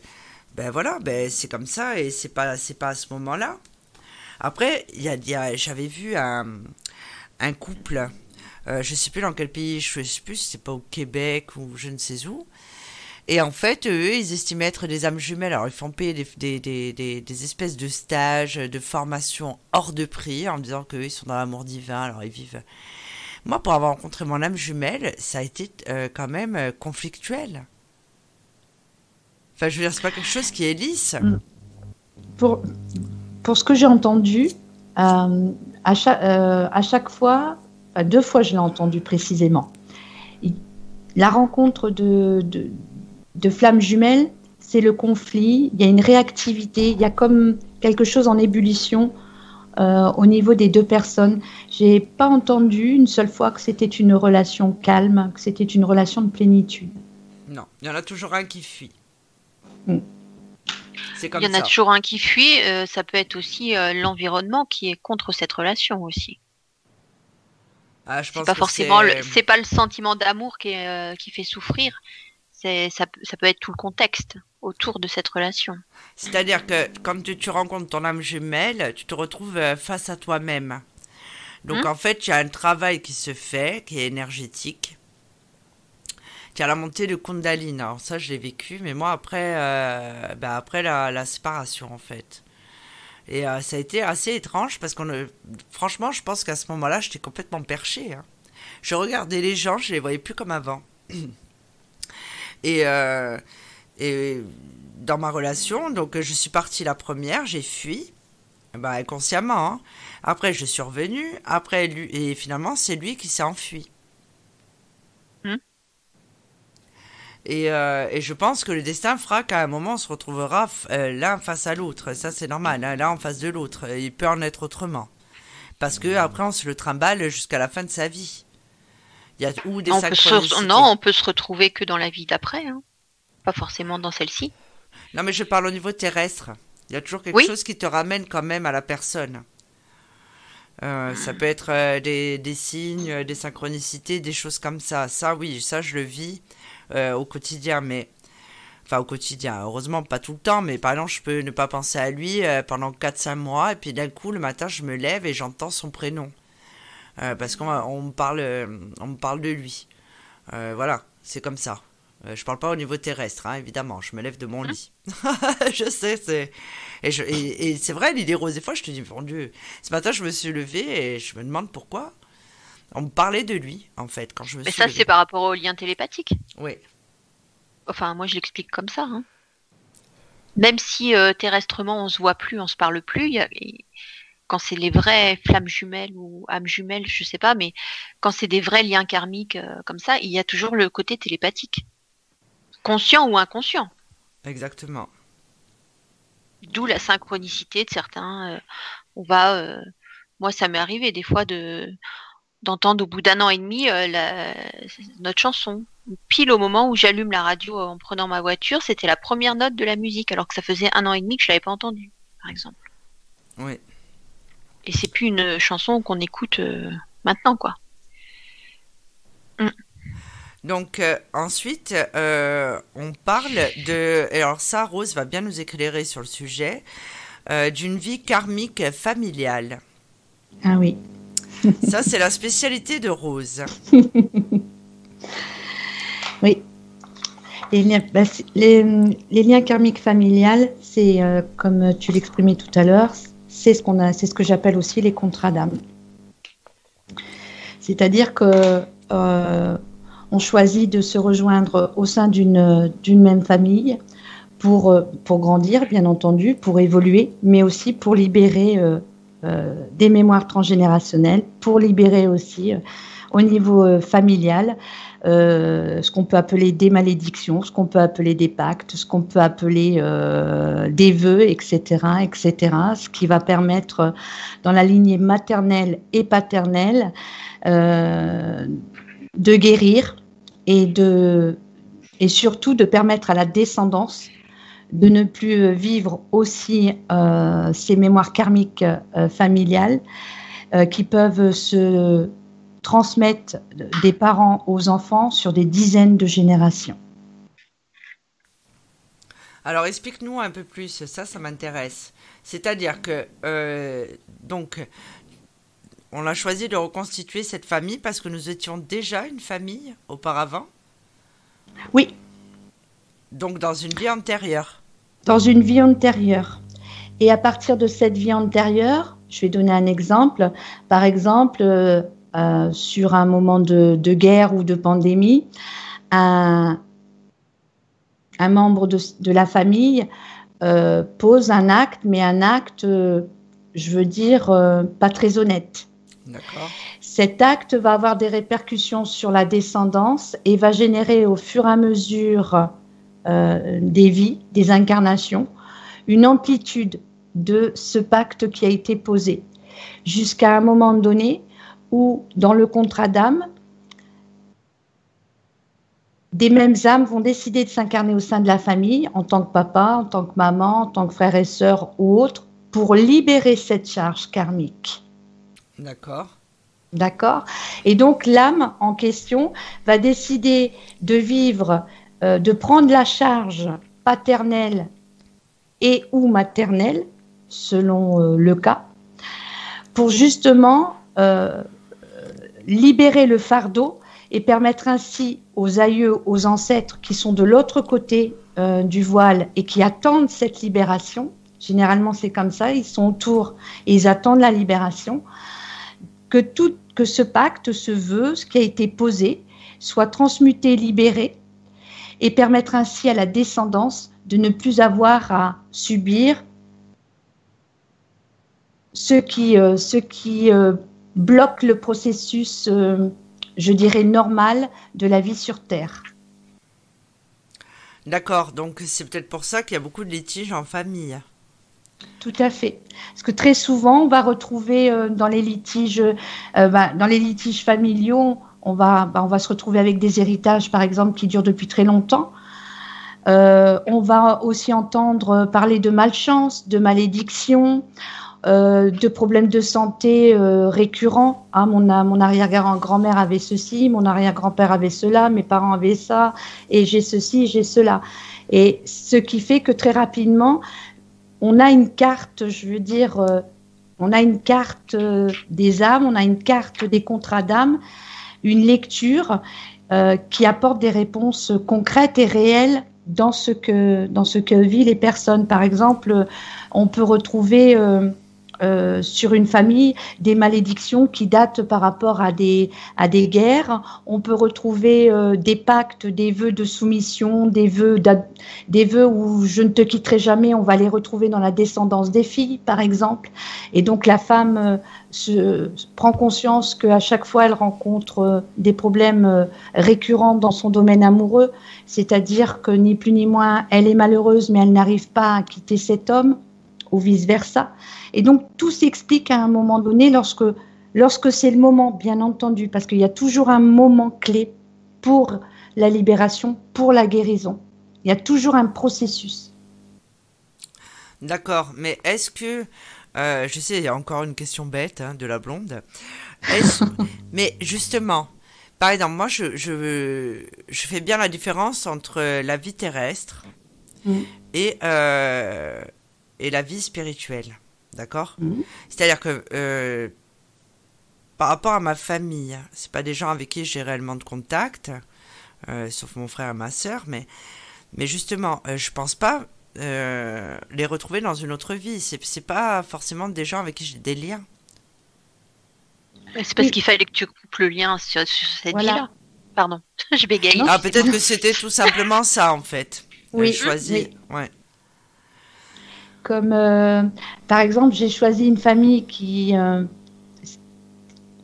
ben voilà, ben c'est comme ça et c'est pas c'est pas à ce moment-là. Après, y a, j'avais vu un, couple, euh, je sais plus dans quel pays, je sais plus si c'est pas au Québec ou je ne sais où. Et en fait, eux, ils estimaient être des âmes jumelles. Alors, ils font payer des, des, des, espèces de stages, de formation hors de prix, en disant qu'eux, ils sont dans l'amour divin, alors ils vivent. Moi, pour avoir rencontré mon âme jumelle, ça a été euh, quand même euh, conflictuel. Enfin, je veux dire, c'est pas quelque chose qui est lisse. Pour, pour ce que j'ai entendu, euh, à, chaque, euh, à chaque fois, enfin, deux fois je l'ai entendu précisément, la rencontre de, de, de flammes jumelles, c'est le conflit, il y a une réactivité, il y a comme quelque chose en ébullition euh, au niveau des deux personnes. J'ai pas entendu une seule fois que c'était une relation calme, que c'était une relation de plénitude. Non, il y en a toujours un qui fuit. Mm. C'est comme Il y en ça. a toujours un qui fuit. euh, ça peut être aussi euh, l'environnement qui est contre cette relation aussi. Ah, je pense pas que forcément, le- c'est- pas le sentiment d'amour qui, euh, qui fait souffrir. Ça, peut- ça peut être tout le contexte autour de cette relation. C'est-à-dire que quand tu, tu rencontres ton âme jumelle, tu te retrouves face à toi-même. Donc Hmm. en fait, il y a un travail qui se fait, qui est énergétique. As la montée de Kundalini. Alors ça, je l'ai vécu, mais moi après, euh, bah, après la, séparation en fait. Et ça a été assez étrange parce qu'on, franchement, je pense qu'à ce moment-là, j'étais complètement perché. Hein. Je regardais les gens, je les voyais plus comme avant. Et, et dans ma relation, donc je suis partie la première, j'ai fui, bah, inconsciemment. Hein. Après, je suis revenue, après, lui, et finalement, c'est lui qui s'est enfui. Et, euh, et, je pense que le destin fera qu'à un moment, on se retrouvera euh, l'un face à l'autre. Ça, c'est normal, hein, l'un en face de l'autre. Il peut en être autrement. Parce que après, on se le trimballe jusqu'à la fin de sa vie. Il y a ou des on Non, on peut se retrouver que dans la vie d'après. Hein. Pas forcément dans celle-ci. Non, mais je parle au niveau terrestre. Il y a toujours quelque chose qui te ramène quand même à la personne. Euh, ça peut être des, des, signes, des synchronicités, des choses comme ça. Ça, oui, ça, je le vis euh, au quotidien, mais. Enfin, au quotidien, heureusement, pas tout le temps, mais par exemple, je peux ne pas penser à lui pendant 4-5 mois, et puis d'un coup, le matin, je me lève et j'entends son prénom. parce qu'on on me, parle, on me parle de lui. voilà, c'est comme ça. Euh, je parle pas au niveau terrestre, hein, évidemment. Je me lève de mon hein lit. je sais, c'est. Et, et, c'est vrai, l'idée rose, des fois, je te dis, mon Dieu. Ce matin, je me suis levée et je me demande pourquoi. On me parlait de lui, en fait, quand je me Mais ça, c'est par rapport au lien télépathique Oui. Enfin, moi, je l'explique comme ça. Hein. Même si euh, terrestrement, on se voit plus, on se parle plus, y a... quand c'est les vraies flammes jumelles ou âmes jumelles, je sais pas, mais quand c'est des vrais liens karmiques euh, comme ça, il y a toujours le côté télépathique conscient ou inconscient. Exactement. D'où la synchronicité de certains. Euh, on va, moi, ça m'est arrivé des fois de d'entendre au bout d'un an et demi euh, notre chanson. Pile au moment où j'allume la radio en prenant ma voiture, c'était la première note de la musique, alors que ça faisait un an et demi que je l'avais pas entendue, par exemple. Oui. Et c'est plus une chanson qu'on écoute maintenant, quoi. Mm. Donc euh, ensuite, euh, on parle de... Alors ça, Rose va bien nous éclairer sur le sujet, euh, d'une vie karmique familiale. Ah oui. ça, c'est la spécialité de Rose. oui. Les liens, bah, les, liens karmiques familiales, c'est comme tu l'exprimais tout à l'heure, c'est ce ce que j'appelle aussi les contrats d'âme. C'est-à-dire que on choisit de se rejoindre au sein d'une même famille pour, euh, pour grandir, bien entendu, pour évoluer, mais aussi pour libérer euh, euh, des mémoires transgénérationnelles, pour libérer aussi au niveau familial ce qu'on peut appeler des malédictions, ce qu'on peut appeler des pactes, ce qu'on peut appeler des vœux, etc., etc., ce qui va permettre dans la lignée maternelle et paternelle de guérir et, et surtout de permettre à la descendance de ne plus vivre aussi euh, ces mémoires karmiques euh, familiales euh, qui peuvent se transmettre des parents aux enfants sur des dizaines de générations. Alors explique-nous un peu plus, ça, ça m'intéresse. C'est-à-dire que donc on a choisi de reconstituer cette famille parce que nous étions déjà une famille auparavant? Oui. Donc dans une vie antérieure Dans une vie antérieure. Et à partir de cette vie antérieure, je vais donner un exemple. Par exemple, euh, euh, sur un moment de, guerre ou de pandémie, un, membre de, la famille euh, pose un acte, mais un acte, je veux dire, pas très honnête. Cet acte va avoir des répercussions sur la descendance et va générer au fur et à mesure euh, des vies, des incarnations, une amplitude de ce pacte qui a été posé, jusqu'à un moment donné où, dans le contrat d'âme, des mêmes âmes vont décider de s'incarner au sein de la famille, en tant que papa, en tant que maman, en tant que frère et sœur ou autre, pour libérer cette charge karmique. D'accord. D'accord? Et donc l'âme en question va décider de vivre, euh, de prendre la charge paternelle et ou maternelle, selon euh, le cas, pour justement euh, libérer le fardeau et permettre ainsi aux aïeux, aux ancêtres qui sont de l'autre côté du voile et qui attendent cette libération, généralement c'est comme ça, ils sont autour et ils attendent la libération, que, tout, que ce pacte, ce vœu, ce qui a été posé, soit transmuté, libéré, et permettre ainsi à la descendance de ne plus avoir à subir ce qui, euh, ce qui euh, bloque le processus, euh, je dirais, normal de la vie sur Terre. D'accord, donc c'est peut-être pour ça qu'il y a beaucoup de litiges en famille. Tout à fait. Parce que très souvent, on va retrouver dans les litiges, bah, dans les litiges familiaux, on va, bah, on va se retrouver avec des héritages, par exemple, qui durent depuis très longtemps. on va aussi entendre parler de malchance, de malédiction. Euh, de problèmes de santé euh, récurrents. Hein, mon, mon arrière-grand-mère avait ceci, mon arrière-grand-père avait cela, mes parents avaient ça, et j'ai ceci, j'ai cela. Et ce qui fait que très rapidement, on a une carte, je veux dire, euh, on a une carte des âmes, on a une carte des contrats d'âme, une lecture qui apporte des réponses concrètes et réelles dans ce que dans ce que vivent les personnes. Par exemple, on peut retrouver euh, sur une famille des malédictions qui datent par rapport à des, à des guerres. On peut retrouver euh, des pactes, des vœux de soumission, des vœux, des vœux où je ne te quitterai jamais. On va les retrouver dans la descendance des filles, par exemple. Et donc la femme euh, se, prend conscience qu'à chaque fois elle rencontre des problèmes récurrents dans son domaine amoureux, c'est-à-dire que ni plus ni moins elle est malheureuse mais elle n'arrive pas à quitter cet homme ou vice-versa. Et donc tout s'explique à un moment donné lorsque, lorsque c'est le moment, bien entendu, parce qu'il y a toujours un moment clé pour la libération, pour la guérison. Il y a toujours un processus. D'accord, mais est-ce que, euh, je sais, il y a encore une question bête hein, de la blonde, mais justement, par exemple, moi, je, je, je, fais bien la différence entre la vie terrestre mm. et, euh, et la vie spirituelle. D'accord mhm. C'est-à-dire que euh, par rapport à ma famille, c'est pas des gens avec qui j'ai réellement de contact, euh, sauf mon frère et ma soeur, mais, mais justement, euh, je pense pas les retrouver dans une autre vie. C'est, pas forcément des gens avec qui j'ai des liens. C'est parce qu'il fallait que tu coupes le lien sur, cette vie-là. Pardon, je bégaye. Ah, peut-être que c'était tout simplement ça, en fait. Oui. choisi. Ouais. Comme euh, par exemple, j'ai choisi une famille qui euh,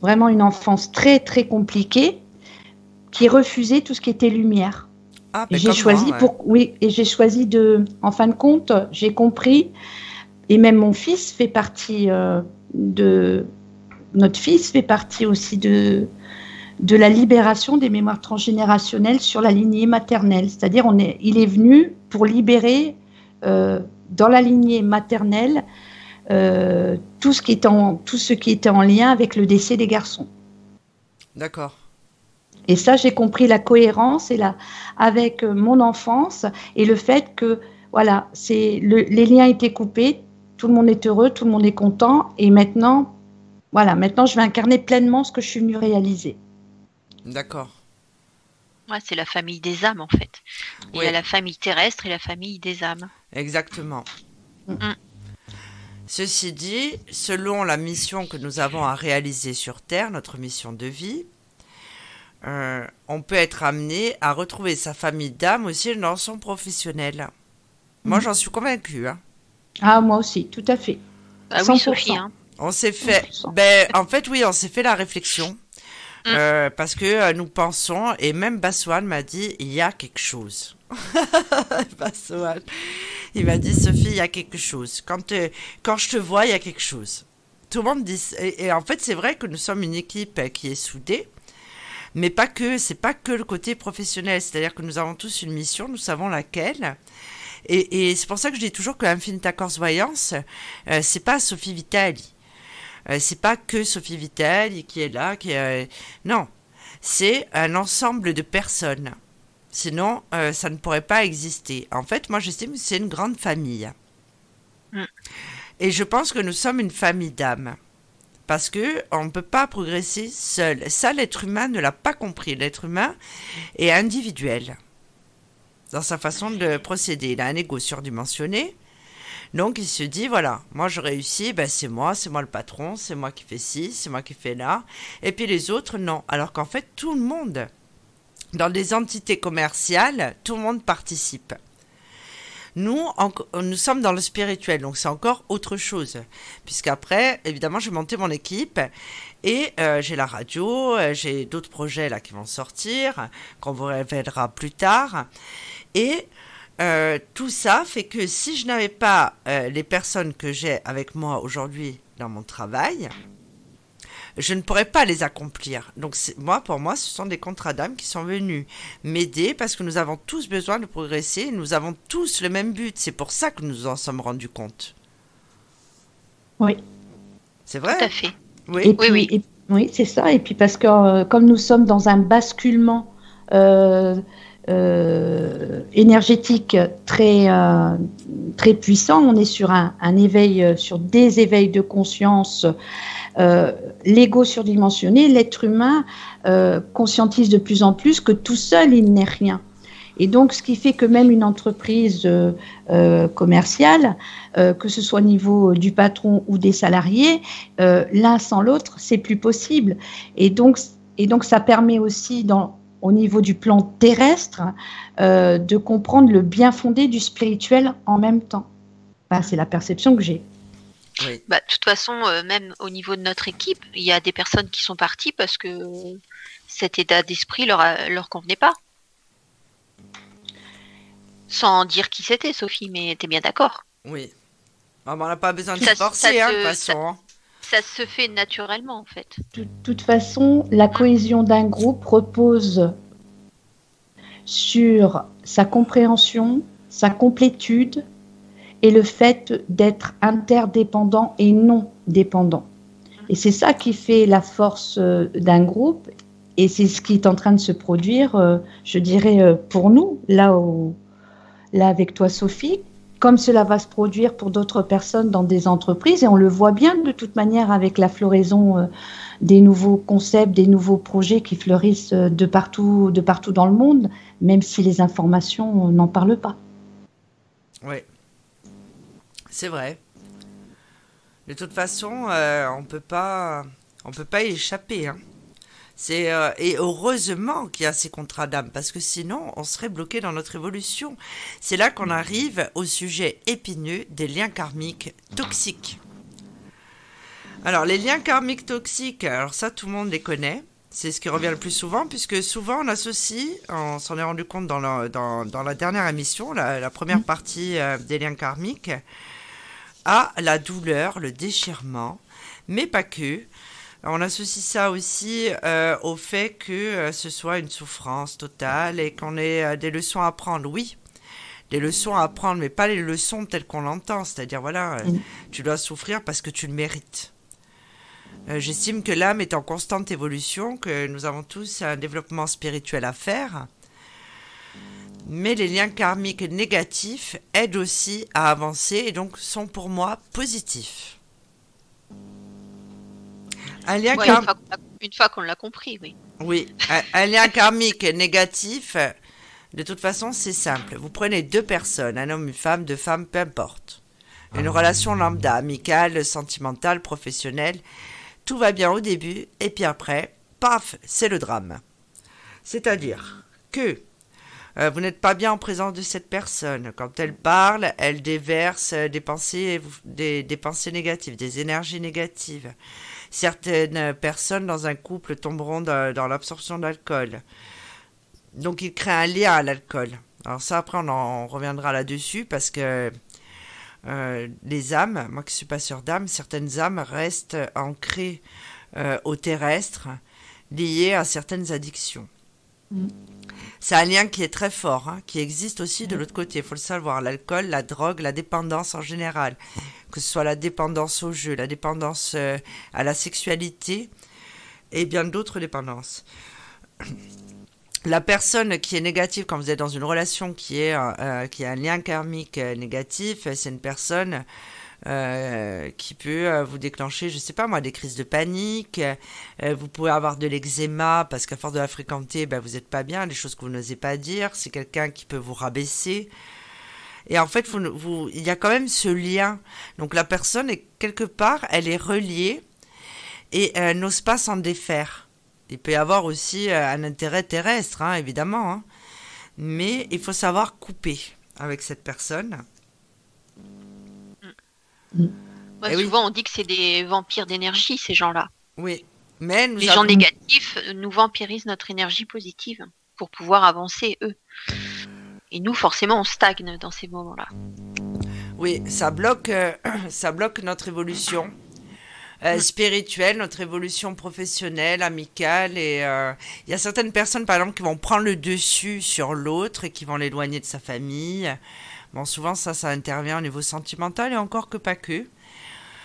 vraiment une enfance très très compliquée, qui refusait tout ce qui était lumière. Ah, ben j'ai choisi pour oui et j'ai choisi de, en fin de compte, j'ai compris et même mon fils fait partie euh, de notre fils fait partie aussi de de la libération des mémoires transgénérationnelles sur la lignée maternelle. C'est-à-dire, on est, il est venu pour libérer dans la lignée maternelle euh, tout, ce qui était en, tout ce qui était en lien avec le décès des garçons. D'accord. Et ça, j'ai compris la cohérence et la, avec euh, mon enfance et le fait que voilà, c'est les liens étaient coupés, tout le monde est heureux, tout le monde est content, et maintenant, voilà, maintenant je vais incarner pleinement ce que je suis venu réaliser. D'accord. Ouais, c'est la famille des âmes en fait. Il y a la famille terrestre et la famille des âmes. Exactement. Mm. Ceci dit, selon la mission que nous avons à réaliser sur Terre, notre mission de vie, euh, on peut être amené à retrouver sa famille d'âme aussi dans son professionnel. Moi, mm. j'en suis convaincue. Hein. Ah, moi aussi, tout à fait. Ah oui, Sophie. Hein. On s'est fait. Ben, en fait, oui, on s'est fait la réflexion. Euh, parce que euh, nous pensons, et même Baswan m'a dit, il y a quelque chose. Baswan. Il m'a dit, Sophie, il y a quelque chose. Quand, euh, quand je te vois, il y a quelque chose. Tout le monde dit. Et, en fait, c'est vrai que nous sommes une équipe qui est soudée. Mais pas que, c'est pas que le côté professionnel. C'est-à-dire que nous avons tous une mission, nous savons laquelle. Et, c'est pour ça que je dis toujours que Infinita Corse Voyance, c'est pas Sophie Vitali. Euh, c'est pas que Sophie Vitali qui est là, qui est, euh, non, c'est un ensemble de personnes. Sinon, euh, ça ne pourrait pas exister. En fait, moi, j'estime que c'est une grande famille. Mm. Et je pense que nous sommes une famille d'âmes. Parce que on ne peut pas progresser seul. Ça, l'être humain ne l'a pas compris. L'être humain est individuel dans sa façon de procéder. Il a un ego surdimensionné. Donc il se dit, voilà, moi je réussis, ben c'est moi, c'est moi le patron, c'est moi qui fais ci, c'est moi qui fais là. Et puis les autres, non. Alors qu'en fait, tout le monde, dans des entités commerciales, tout le monde participe. Nous, nous sommes dans le spirituel, donc c'est encore autre chose. Puisqu'après, évidemment, j'ai monté mon équipe et euh, j'ai la radio, euh, j'ai d'autres projets là qui vont sortir, qu'on vous révélera plus tard. Et euh, tout ça fait que si je n'avais pas les personnes que j'ai avec moi aujourd'hui dans mon travail, je ne pourrais pas les accomplir. Donc moi, pour moi, ce sont des contrats d'âme qui sont venus m'aider parce que nous avons tous besoin de progresser, nous avons tous le même but. C'est pour ça que nous nous en sommes rendus compte. Oui. C'est vrai? Tout à fait. Oui, oui, oui. c'est ça. Et puis parce que euh, comme nous sommes dans un basculement euh, euh, énergétique très, très puissant, on est sur un, un, éveil, sur des éveils de conscience euh, l'ego surdimensionné, l'être humain euh, conscientise de plus en plus que tout seul, il n'est rien. Et donc, ce qui fait que même une entreprise euh, commerciale, que ce soit au niveau du patron ou des salariés, l'un sans l'autre, c'est plus possible. Et donc, et donc, ça permet aussi, dans, au niveau du plan terrestre, de comprendre le bien fondé du spirituel en même temps. c'est la perception que j'ai. Bah, de toute façon, euh, même au niveau de notre équipe, il y a des personnes qui sont parties parce que cet état d'esprit leur, leur convenait pas. Sans dire qui c'était, Sophie, mais tu es bien d'accord. Oui. Ah, on n'a pas besoin de se forcer, hein, de toute façon. Hein. Ça, se fait naturellement, en fait. De toute façon, la cohésion d'un groupe repose sur sa compréhension, sa complétude, et le fait d'être interdépendant et non dépendant. Et c'est ça qui fait la force euh, d'un groupe et c'est ce qui est en train de se produire, euh, je dirais, euh, pour nous, là, où, là avec toi Sophie, comme cela va se produire pour d'autres personnes dans des entreprises. Et on le voit bien de toute manière avec la floraison des nouveaux concepts, des nouveaux projets qui fleurissent de partout, de partout dans le monde, même si les informations n'en parlent pas. Oui, c'est vrai. De toute façon, euh, on peut pas, peut pas y échapper. Hein. C'est euh, et heureusement qu'il y a ces contrats d'âme parce que sinon on serait bloqué dans notre évolution. C'est là qu'on arrive au sujet épineux des liens karmiques toxiques. Alors les liens karmiques toxiques, alors ça tout le monde les connaît. C'est ce qui revient le plus souvent, puisque souvent on associe, on s'en est rendu compte dans la, dans, la dernière émission, la, première mmh. partie euh, des liens karmiques, à la douleur, le déchirement, mais pas que. On associe ça aussi euh, au fait que euh, ce soit une souffrance totale et qu'on ait euh, des leçons à prendre. Oui, des leçons à prendre, mais pas les leçons telles qu'on l'entend. C'est-à-dire, voilà, tu dois souffrir parce que tu le mérites. J'estime que l'âme est en constante évolution, que nous avons tous un développement spirituel à faire mais les liens karmiques négatifs aident aussi à avancer et donc sont pour moi positifs. Un lien une fois qu'on l'a compris, oui. Oui, un, lien karmique négatif, de toute façon, c'est simple. Vous prenez deux personnes, un homme, une femme, deux femmes, peu importe. Une relation lambda, amicale, sentimentale, professionnelle. Tout va bien au début, et puis après, paf, c'est le drame. C'est-à-dire que euh, vous n'êtes pas bien en présence de cette personne. Quand elle parle, elle déverse des pensées, des, pensées négatives, des énergies négatives. Certaines personnes dans un couple tomberont dans, l'absorption d'alcool. Donc il crée un lien à l'alcool. Alors ça, après, on en reviendra là-dessus parce que euh, les âmes, moi qui suis pas sûre d'âme, certaines âmes restent ancrées euh, au terrestre, liées à certaines addictions. Mm. C'est un lien qui est très fort, hein, qui existe aussi de l'autre côté, il faut le savoir. L'alcool, la drogue, la dépendance en général, que ce soit la dépendance au jeu, la dépendance euh, à la sexualité et bien d'autres dépendances. La personne qui est négative quand vous êtes dans une relation qui, est, euh, qui a un lien karmique euh, négatif, c'est une personne euh, qui peut euh, vous déclencher, je sais pas moi, des crises de panique. Euh, vous pouvez avoir de l'eczéma parce qu'à force de la fréquenter, ben, vous n'êtes pas bien, les choses que vous n'osez pas dire. C'est quelqu'un qui peut vous rabaisser. Et en fait, il y a quand même ce lien. Donc la personne est quelque part, elle est reliée et elle n'ose pas s'en défaire. Il peut y avoir aussi un intérêt terrestre, hein, évidemment. Hein. Mais il faut savoir couper avec cette personne. Mm. souvent, on dit que c'est des vampires d'énergie, ces gens-là. Oui. Mais les gens négatifs nous vampirisent notre énergie positive pour pouvoir avancer, eux. Et nous, forcément, on stagne dans ces moments-là. Oui, ça bloque, euh, ça bloque notre évolution euh, spirituelle, notre évolution professionnelle, amicale. Et euh, il y a certaines personnes, par exemple, qui vont prendre le dessus sur l'autre et qui vont l'éloigner de sa famille. Bon, souvent, ça, ça intervient au niveau sentimental et encore que pas que.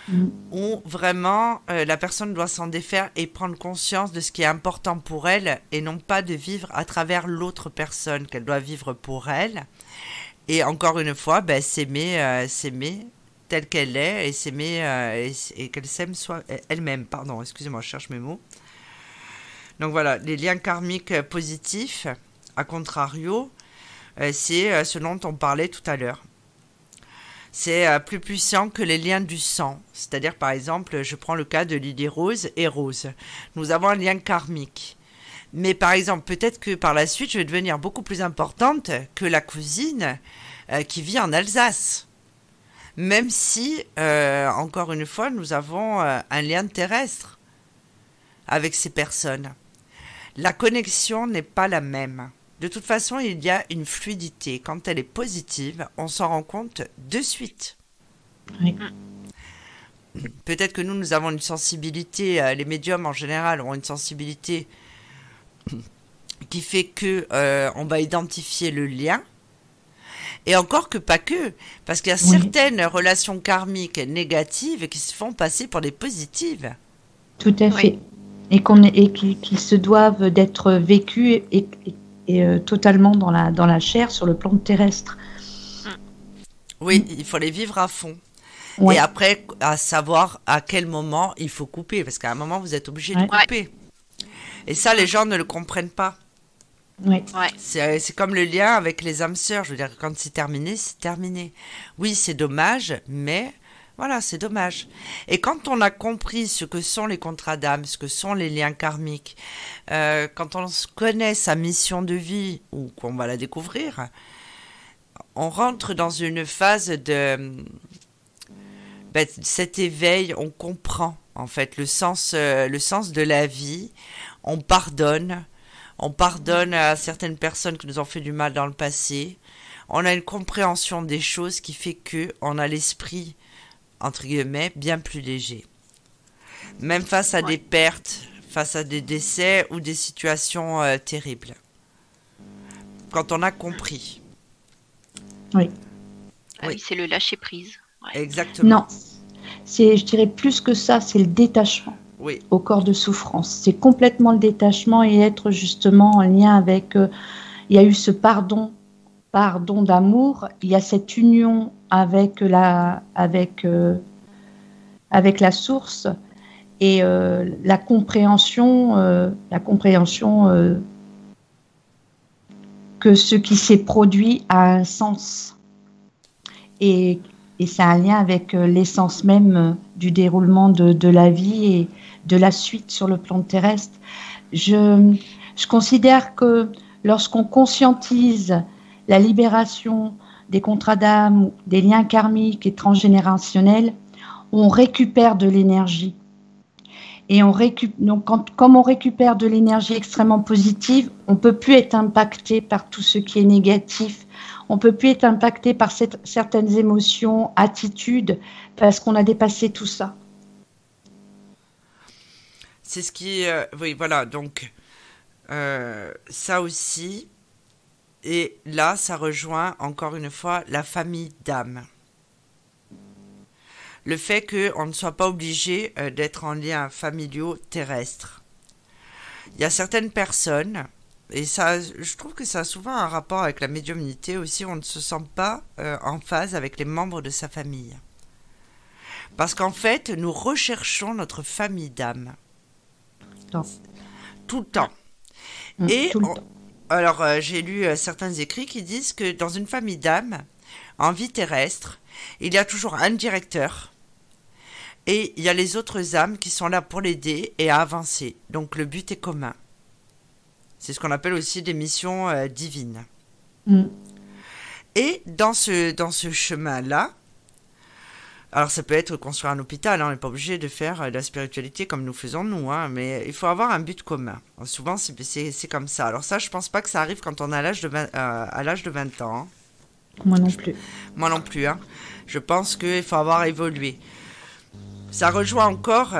Mm. Où vraiment la personne doit s'en défaire et prendre conscience de ce qui est important pour elle et non pas de vivre à travers l'autre personne qu'elle doit vivre pour elle. Et encore une fois, ben, s'aimer, euh, s'aimer telle qu'elle est et s'aimer euh, et, qu'elle s'aime soit elle-même. Pardon, excusez-moi, je cherche mes mots. Donc voilà, les liens karmiques positifs, à contrario, euh, c'est ce dont on parlait tout à l'heure. C'est plus puissant que les liens du sang. C'est-à-dire, par exemple, je prends le cas de Lily Rose et Rose. Nous avons un lien karmique. Mais par exemple, peut-être que par la suite, je vais devenir beaucoup plus importante que la cousine euh, qui vit en Alsace. Même si, euh, encore une fois, nous avons euh, un lien terrestre avec ces personnes. La connexion n'est pas la même. De toute façon, il y a une fluidité. Quand elle est positive, on s'en rend compte de suite. Peut-être que nous, nous avons une sensibilité, les médiums en général ont une sensibilité qui fait que euh, on va identifier le lien. Et encore que pas que, parce qu'il y a certaines relations karmiques négatives qui se font passer pour des positives. Tout à fait. Et, qu'on et qui, se doivent d'être vécues et, euh, totalement dans la, dans la chair sur le plan terrestre. Oui, il faut les vivre à fond. Et après, à savoir à quel moment il faut couper, parce qu'à un moment, vous êtes obligé de couper. Et ça, les gens ne le comprennent pas. Oui. C'est comme le lien avec les âmes sœurs. Je veux dire, quand c'est terminé, c'est terminé. Oui, c'est dommage, mais voilà, c'est dommage. Et quand on a compris ce que sont les contrats d'âme, ce que sont les liens karmiques, euh, quand on connaît sa mission de vie, ou qu'on va la découvrir, on rentre dans une phase de ben, cet éveil, on comprend en fait le sens, euh, le sens de la vie, on pardonne, on pardonne à certaines personnes qui nous ont fait du mal dans le passé. On a une compréhension des choses qui fait que on a l'esprit entre guillemets bien plus léger. Même face à des pertes, face à des décès ou des situations euh, terribles. Quand on a compris. Oui. Ah oui, c'est le lâcher prise. Exactement. Non, c'est, je dirais plus que ça, c'est le détachement au corps de souffrance. C'est complètement le détachement et être justement en lien avec. Euh, il y a eu ce pardon, pardon d'amour. Il y a cette union avec la, avec, euh, avec la source et euh, la compréhension, la compréhension que ce qui s'est produit a un sens et, et c'est un lien avec l'essence même du déroulement de, la vie et, de la suite sur le plan terrestre. Je, considère que lorsqu'on conscientise la libération des contrats d'âme, des liens karmiques et transgénérationnels, on récupère de l'énergie. Et comme on récupère de l'énergie extrêmement positive, on peut plus être impacté par tout ce qui est négatif. On peut plus être impacté par certaines émotions, attitudes, parce qu'on a dépassé tout ça. C'est ce qui. Euh, oui, voilà. Donc, euh, ça aussi. Et là, ça rejoint encore une fois la famille d'âme. Le fait qu'on ne soit pas obligé euh, d'être en lien familiaux terrestre. Il y a certaines personnes, et ça, je trouve que ça a souvent un rapport avec la médiumnité aussi, on ne se sent pas en phase avec les membres de sa famille. Parce qu'en fait, nous recherchons notre famille d'âme. Tout le temps. Mm, Et alors, euh, j'ai lu euh, certains écrits qui disent que dans une famille d'âmes, en vie terrestre, il y a toujours un directeur et il y a les autres âmes qui sont là pour l'aider et à avancer. Donc le but est commun. C'est ce qu'on appelle aussi des missions euh, divines. Mm. Et dans ce, dans ce chemin-là, alors ça peut être construire un hôpital, hein, on n'est pas obligé de faire euh, de la spiritualité comme nous faisons nous, hein, mais il faut avoir un but commun. souvent c'est comme ça. Alors ça, je pense pas que ça arrive quand on a l'âge de 20, euh, à l'âge de 20 ans. hein. Moi non plus. Moi non plus. Hein. Je pense qu'il faut avoir évolué. Ça rejoint encore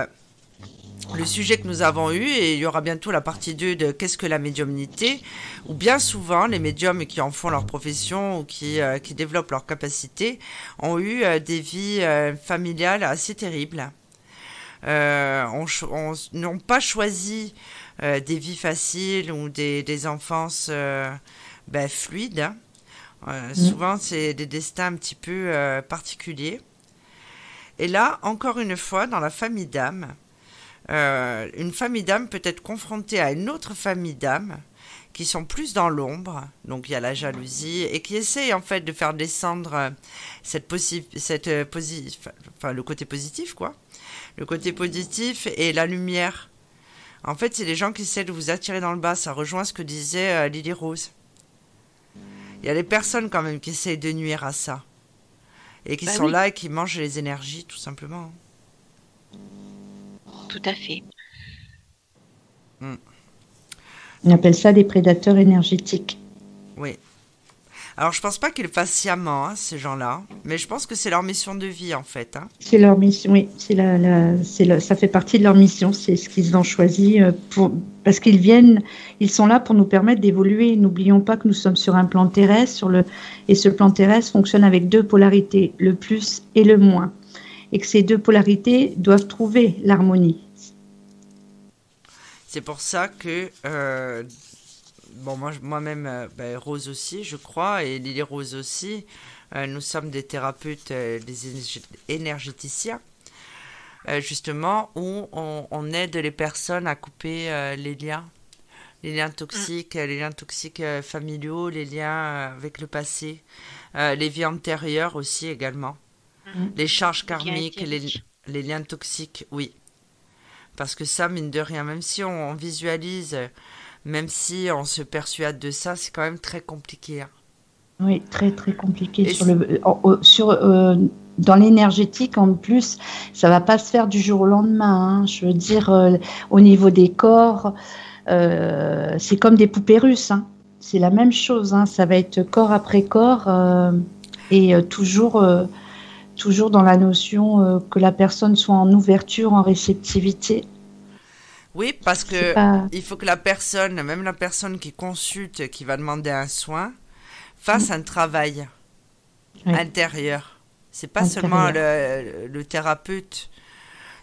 le sujet que nous avons eu et il y aura bientôt la partie 2 de qu'est-ce que la médiumnité où bien souvent les médiums qui en font leur profession ou qui, euh, qui développent leurs capacités ont eu euh, des vies euh, familiales assez terribles. On n'ont pas choisi des vies faciles ou des, des enfances ben, fluides. hein. Euh, Souvent, c'est des destins un petit peu particuliers. Et là, encore une fois, dans la famille d'âmes, euh, une famille d'âmes peut être confrontée à une autre famille d'âmes qui sont plus dans l'ombre, donc il y a la jalousie, et qui essayent en fait de faire descendre euh, cette possi- cette, euh, enfin, le côté positif, quoi. Le côté positif et la lumière. En fait, c'est les gens qui essaient de vous attirer dans le bas. Ça rejoint ce que disait euh, Lily Rose. Il y a des personnes quand même qui essayent de nuire à ça. Et qui Bah sont oui. là et qui mangent les énergies, tout simplement. Tout à fait. On appelle ça des prédateurs énergétiques. Oui. Alors, je pense pas qu'ils le fassent sciemment, hein, ces gens-là. Mais je pense que c'est leur mission de vie, en fait. hein. C'est leur mission, oui. C'est la, la- c'est la- ça fait partie de leur mission. C'est ce qu'ils ont choisi euh, pour, parce qu'ils viennent, ils sont là pour nous permettre d'évoluer. N'oublions pas que nous sommes sur un plan terrestre, sur le, et ce plan terrestre fonctionne avec deux polarités, le plus et le moins. Et que ces deux polarités doivent trouver l'harmonie. C'est pour ça que, euh, bon, moi, moi-même, euh, ben, Rose aussi, je crois, et Lily Rose aussi, euh, nous sommes des thérapeutes, des énerg- énergéticiens, justement, où on, aide les personnes à couper les liens, les liens toxiques, les liens toxiques familiaux, les liens avec le passé, les vies antérieures aussi également, Mhm. les charges karmiques, les, liens toxiques, oui. Parce que ça, mine de rien, même si on, on visualise, même si on se persuade de ça, c'est quand même très compliqué. hein. Oui, très très compliqué. Et sur le, sur, euh, dans l'énergétique, en plus, ça va pas se faire du jour au lendemain. hein. Je veux dire, euh, au niveau des corps, euh, c'est comme des poupées russes. hein. C'est la même chose. hein. Ça va être corps après corps euh, et euh, toujours, euh, toujours dans la notion euh, que la personne soit en ouverture, en réceptivité. Oui, parce que pas- il faut que la personne, même la personne qui consulte, qui va demander un soin, fasse un travail Oui. intérieur. C'est pas Intérieur. seulement le, le thérapeute,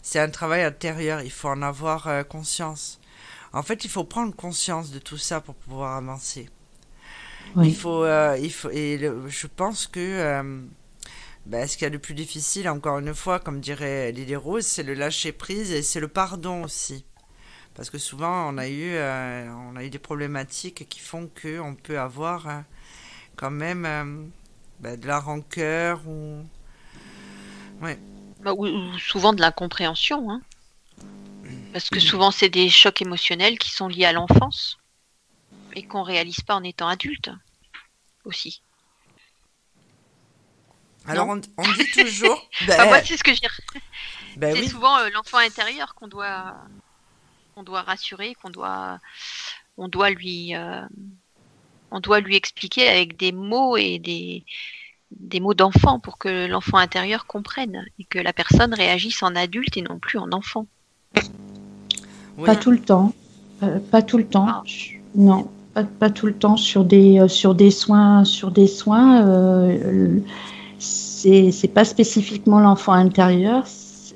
c'est un travail intérieur. Il faut en avoir euh, conscience. En fait, il faut prendre conscience de tout ça pour pouvoir avancer. Oui. Il faut, euh, il faut, et le- je pense que ben, ce qu'il y a de plus difficile, encore une fois, comme dirait Lily Rose, c'est le lâcher prise et c'est le pardon aussi. Parce que souvent, on a eu, euh, on a eu des problématiques qui font que on peut avoir euh, quand même euh, ben, de la rancœur ou. Ouais. Bah, ou, ou souvent de l'incompréhension. hein. Parce que souvent, c'est des chocs émotionnels qui sont liés à l'enfance et qu'on réalise pas en étant adulte aussi. Alors, on, on dit toujours. ben, Enfin, moi, c'est ce que ben c'est oui. souvent euh, l'enfant intérieur qu'on doit, qu'on doit rassurer, qu'on doit, on doit lui, euh, on doit lui expliquer avec des mots et des, des mots d'enfant pour que l'enfant intérieur comprenne et que la personne réagisse en adulte et non plus en enfant. oui. Pas tout le temps. Euh, pas tout le temps. Ah. Non, pas, pas tout le temps sur des euh, sur des soins sur des soins. C'est pas spécifiquement l'enfant intérieur.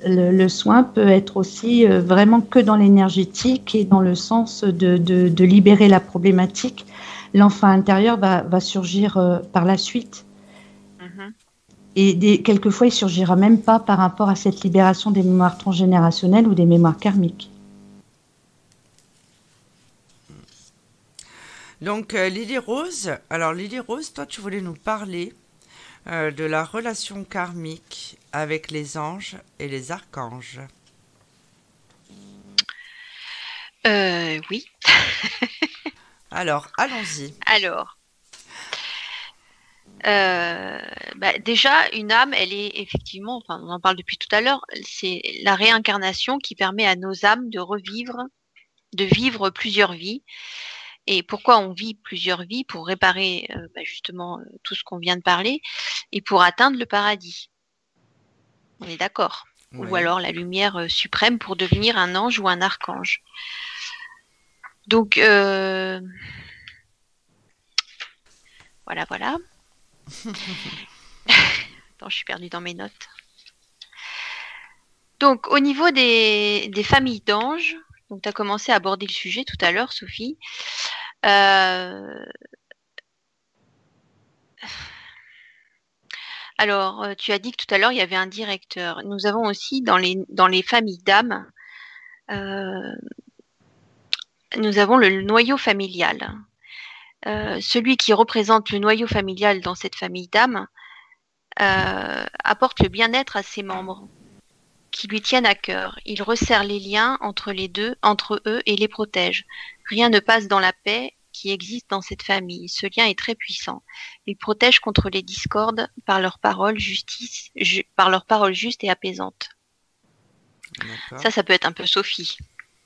Le, le soin peut être aussi euh, vraiment que dans l'énergétique et dans le sens de, de, de libérer la problématique. L'enfant intérieur va, va surgir euh, par la suite. Mhm. Et des, quelquefois, il surgira même pas par rapport à cette libération des mémoires transgénérationnelles ou des mémoires karmiques. Donc, euh, Lily Rose, alors Lily Rose, toi, tu voulais nous parler de la relation karmique avec les anges et les archanges. Euh, oui. Alors, allons-y. Alors, euh, bah, déjà, une âme, elle est effectivement, enfin, on en parle depuis tout à l'heure, c'est la réincarnation qui permet à nos âmes de revivre, de vivre plusieurs vies. Et pourquoi on vit plusieurs vies Pour réparer euh, bah, justement euh, tout ce qu'on vient de parler et pour atteindre le paradis. On est d'accord Ou alors la lumière euh, suprême pour devenir un ange ou un archange. Donc, euh, voilà, voilà. Attends, je suis perdue dans mes notes. Donc, au niveau des, des familles d'anges, donc tu as commencé à aborder le sujet tout à l'heure, Sophie. Euh, Alors, euh, tu as dit que tout à l'heure, il y avait un directeur. Nous avons aussi dans les, dans les familles d'âmes, euh, nous avons le noyau familial. Celui qui représente le noyau familial dans cette famille d'âmes apporte le bien-être à ses membres qui lui tiennent à cœur. Il resserre les liens entre les deux, entre eux et les protège. Rien ne passe dans la paix qui existe dans cette famille. Ce lien est très puissant. Il protège contre les discordes par leurs paroles justice, ju- par leurs paroles justes et apaisantes. Ça, ça peut être un peu Sophie,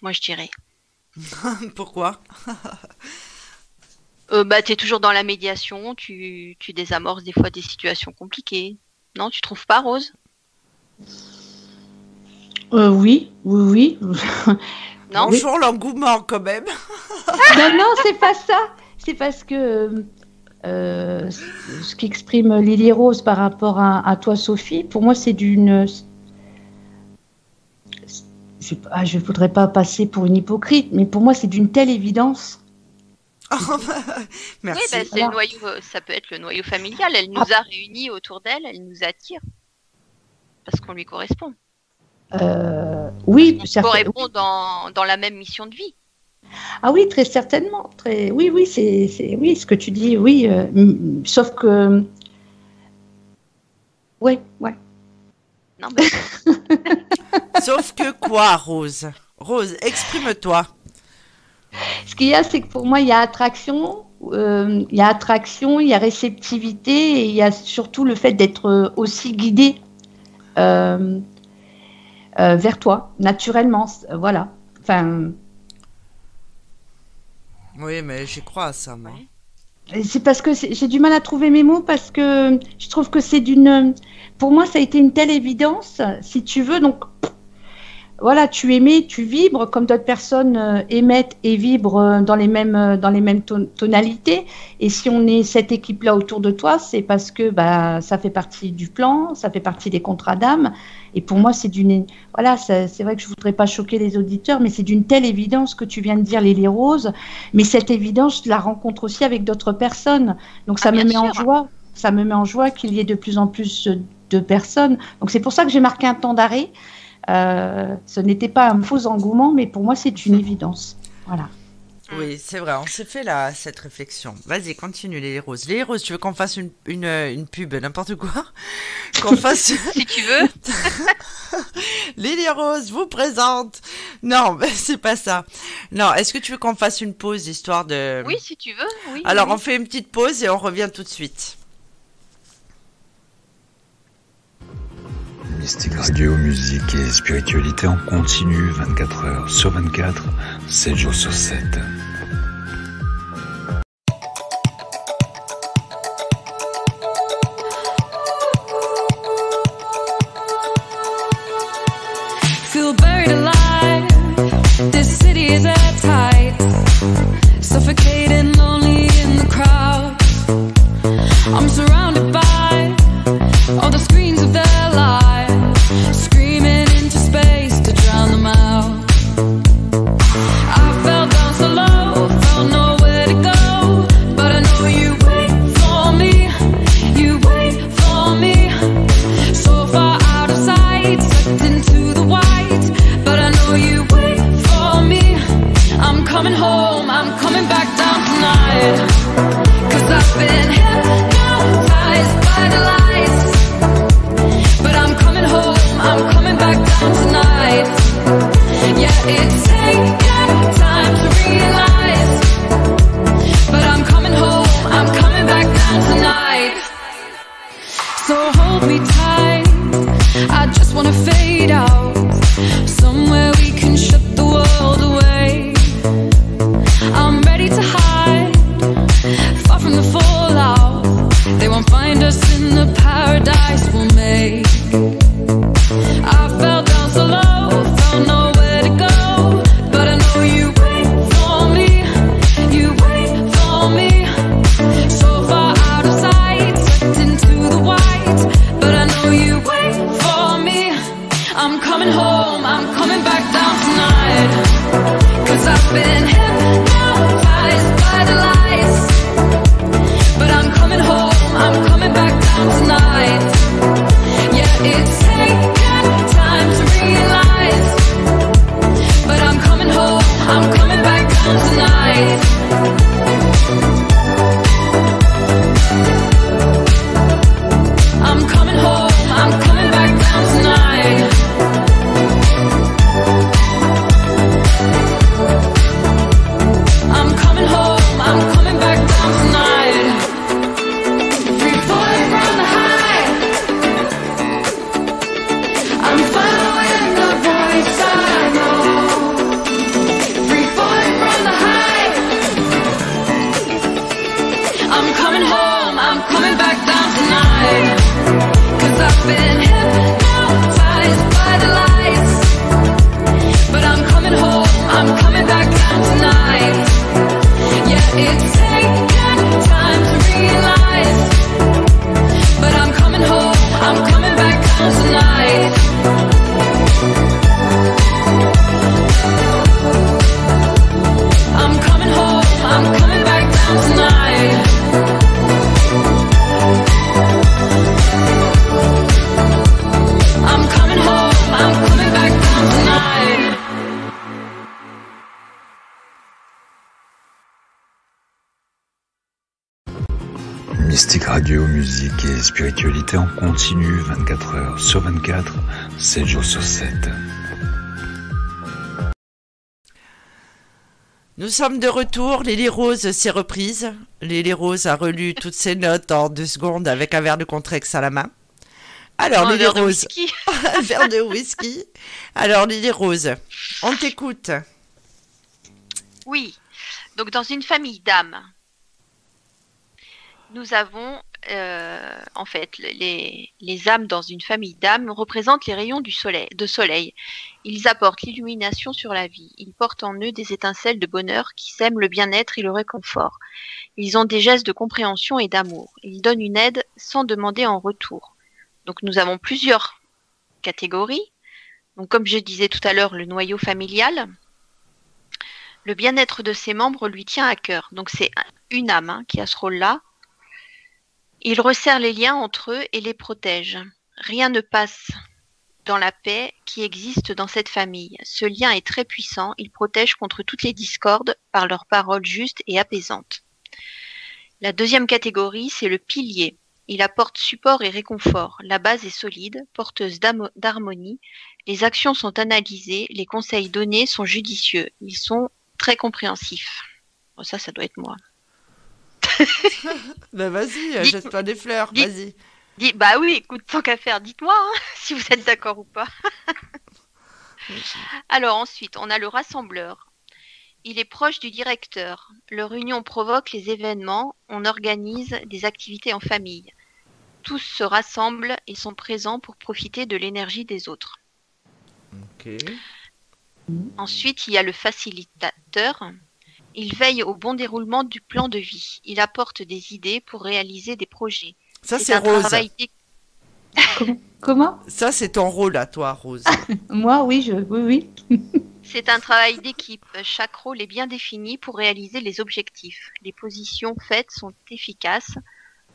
moi je dirais. Pourquoi? Euh, bah, tu es toujours dans la médiation, tu, tu désamorces des fois des situations compliquées. Non, tu trouves pas, Rose? Euh, oui, oui, oui. Non Bonjour l'engouement quand même. non, non, c'est pas ça. C'est parce que euh, ce qu'exprime Lily Rose par rapport à, à toi, Sophie, pour moi, c'est d'une. Je ne voudrais pas passer pour une hypocrite, mais pour moi, c'est d'une telle évidence. Oh, Oui, Merci. bah, c'est Voilà. le noyau, ça peut être le noyau familial. Elle nous a réunis autour d'elle, elle nous attire. Parce qu'on lui correspond. Euh, oui, On certain- correspond dans, dans la même mission de vie. Ah oui, très certainement. Très... Oui, oui, c'est, c'est- oui, ce que tu dis, oui. euh, sauf que. Oui, ouais. Non, mais Sauf que quoi, Rose? Rose, exprime-toi. Ce qu'il y a, c'est que pour moi, il y a attraction, euh, il y a attraction, il y a réceptivité, et il y a surtout le fait d'être aussi guidé euh, euh, vers toi, naturellement. c- Voilà. Enfin, Oui, mais j'y crois à ça, moi. C'est parce que j'ai du mal à trouver mes mots parce que je trouve que c'est d'une. Pour moi, ça a été une telle évidence, si tu veux. Donc, voilà, tu émets, tu vibres comme d'autres personnes euh, émettent et vibrent euh, dans les mêmes, euh, dans les mêmes ton- tonalités. Et si on est cette équipe-là autour de toi, c'est parce que bah, ça fait partie du plan, ça fait partie des contrats d'âme. Et pour moi, c'est d'une. Voilà, c'est vrai que je voudrais pas choquer les auditeurs, mais c'est d'une telle évidence que tu viens de dire, Lily Rose. Mais cette évidence, je la rencontre aussi avec d'autres personnes. Donc ça Ah, me met en joie. Ça me met en joie qu'il y ait de plus en plus de personnes. Donc c'est pour ça que j'ai marqué un temps d'arrêt. Euh, ce n'était pas un faux engouement, mais pour moi, c'est une évidence. Voilà. Oui, c'est vrai, on s'est fait là, cette réflexion. Vas-y, continue, les Roses. Les Roses, tu veux qu'on fasse une, une, une pub, n'importe quoi Qu'on fasse... si tu veux. Lily Rose vous présente. Non, mais c'est pas ça. Non, est-ce que tu veux qu'on fasse une pause histoire de. Oui, si tu veux. Oui, Alors, oui. on fait une petite pause et on revient tout de suite. Mystique Radio, musique et spiritualité en continu 24 heures sur 24, 7 jours sur 7. Feel buried alive. This city is at tight. Spiritualité en continu 24 heures sur 24, 7 jours sur 7. Nous sommes de retour. Lily Rose s'est reprise. Lily Rose a relu toutes ses notes en deux secondes avec un verre de Contrex à la main. Alors, Lily verre de Rose. whisky. un verre de whisky. Alors, Lily Rose, on t'écoute. Oui. Donc dans une famille d'âmes, nous avons euh, en fait le- les, âmes dans une famille d'âmes représentent les rayons du soleil, de soleil. Ils apportent l'illumination sur la vie. Ils portent en eux des étincelles de bonheur qui sèment le bien-être et le réconfort. Ils ont des gestes de compréhension et d'amour. Ils donnent une aide sans demander en retour. Donc nous avons plusieurs catégories. Comme je disais tout à l'heure, le noyau familial, le bien-être de ses membres lui tient à cœur. Donc c'est une âme hein, qui a ce rôle-là. Il resserre les liens entre eux et les protège. Rien ne passe dans la paix qui existe dans cette famille. Ce lien est très puissant. Il protège contre toutes les discordes par leurs paroles justes et apaisantes. La deuxième catégorie, c'est le pilier. Il apporte support et réconfort. La base est solide, porteuse d'harmonie. Les actions sont analysées, les conseils donnés sont judicieux. Ils sont très compréhensif. Bon, ça, ça doit être moi. Ben vas-y, Dites- jette pas des fleurs, dites- vas-y. Bah oui, écoute, tant qu'à faire, dites-moi hein, si vous êtes d'accord ou pas. Alors ensuite, on a le rassembleur. Il est proche du directeur. Leur union provoque les événements. On organise des activités en famille. Tous se rassemblent et sont présents pour profiter de l'énergie des autres. Ensuite, il y a le facilitateur. Il veille au bon déroulement du plan de vie. Il apporte des idées pour réaliser des projets. Ça, C'est Rose. travail Comment? Ça, c'est ton rôle à toi, Rose. Moi, oui, je, oui, oui. C'est un travail d'équipe. Chaque rôle est bien défini pour réaliser les objectifs. Les positions faites sont efficaces.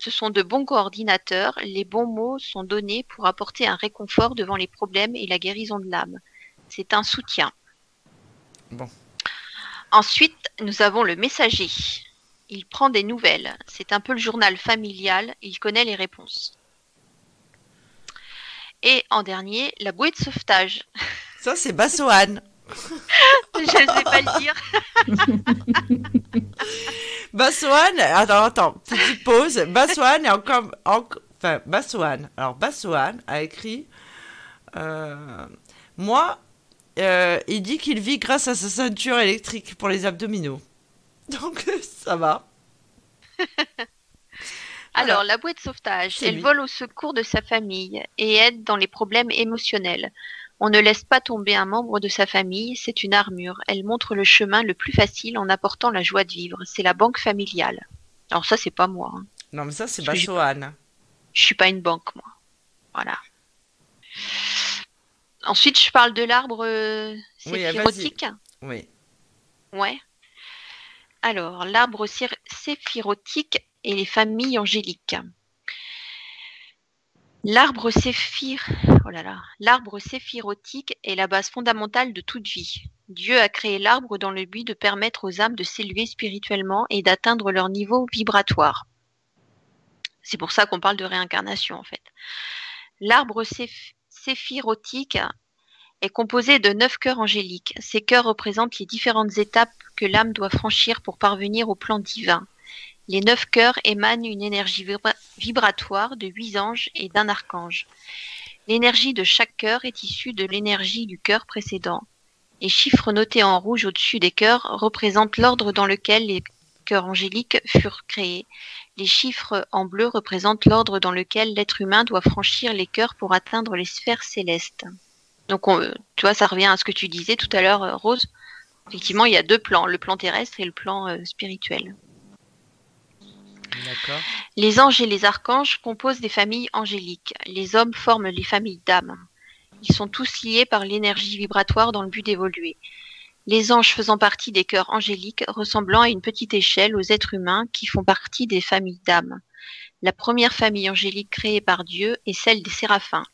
Ce sont de bons coordinateurs. Les bons mots sont donnés pour apporter un réconfort devant les problèmes et la guérison de l'âme. C'est un soutien. Bon. Ensuite, nous avons le messager. Il prend des nouvelles. C'est un peu le journal familial. Il connaît les réponses. Et en dernier, la bouée de sauvetage. Ça, c'est Bassoane. Je ne sais pas le dire. Bassoane, attends, attends, petite pause. Bassoane est encore, en- enfin Bassoane. Alors Bassoane a écrit euh, Moi, euh, il dit qu'il vit grâce à sa ceinture électrique pour les abdominaux. Donc ça va. Alors, la bouée de sauvetage, elle lui. vole au secours de sa famille et aide dans les problèmes émotionnels. On ne laisse pas tomber un membre de sa famille, c'est une armure. Elle montre le chemin le plus facile en apportant la joie de vivre. C'est la banque familiale. Alors ça, c'est pas moi. hein. Non, mais ça, c'est Bassoane. Je suis pas une banque, moi. Voilà. Ensuite, je parle de l'arbre euh, Oui, ah, séphirotique. Oui. Ouais. Alors, l'arbre séphirotique et les familles angéliques. L'arbre séphir... oh là là. L'arbre séphirotique est la base fondamentale de toute vie. Dieu a créé l'arbre dans le but de permettre aux âmes de s'élever spirituellement et d'atteindre leur niveau vibratoire. C'est pour ça qu'on parle de réincarnation en fait. L'arbre séph- séphirotique est composé de neuf cœurs angéliques. Ces cœurs représentent les différentes étapes que l'âme doit franchir pour parvenir au plan divin. Les neuf cœurs émanent une énergie vibra- vibratoire de huit anges et d'un archange. L'énergie de chaque cœur est issue de l'énergie du cœur précédent. Les chiffres notés en rouge au-dessus des cœurs représentent l'ordre dans lequel les cœurs angéliques furent créés. Les chiffres en bleu représentent l'ordre dans lequel l'être humain doit franchir les cœurs pour atteindre les sphères célestes. Donc, on- tu vois, ça revient à ce que tu disais tout à l'heure, euh, Rose. Effectivement, il y a deux plans, le plan terrestre et le plan euh, spirituel. Les anges et les archanges composent des familles angéliques. Les hommes forment les familles d'âmes. Ils sont tous liés par l'énergie vibratoire dans le but d'évoluer. Les anges faisant partie des cœurs angéliques ressemblant à une petite échelle aux êtres humains qui font partie des familles d'âmes. La première famille angélique créée par Dieu est celle des séraphins.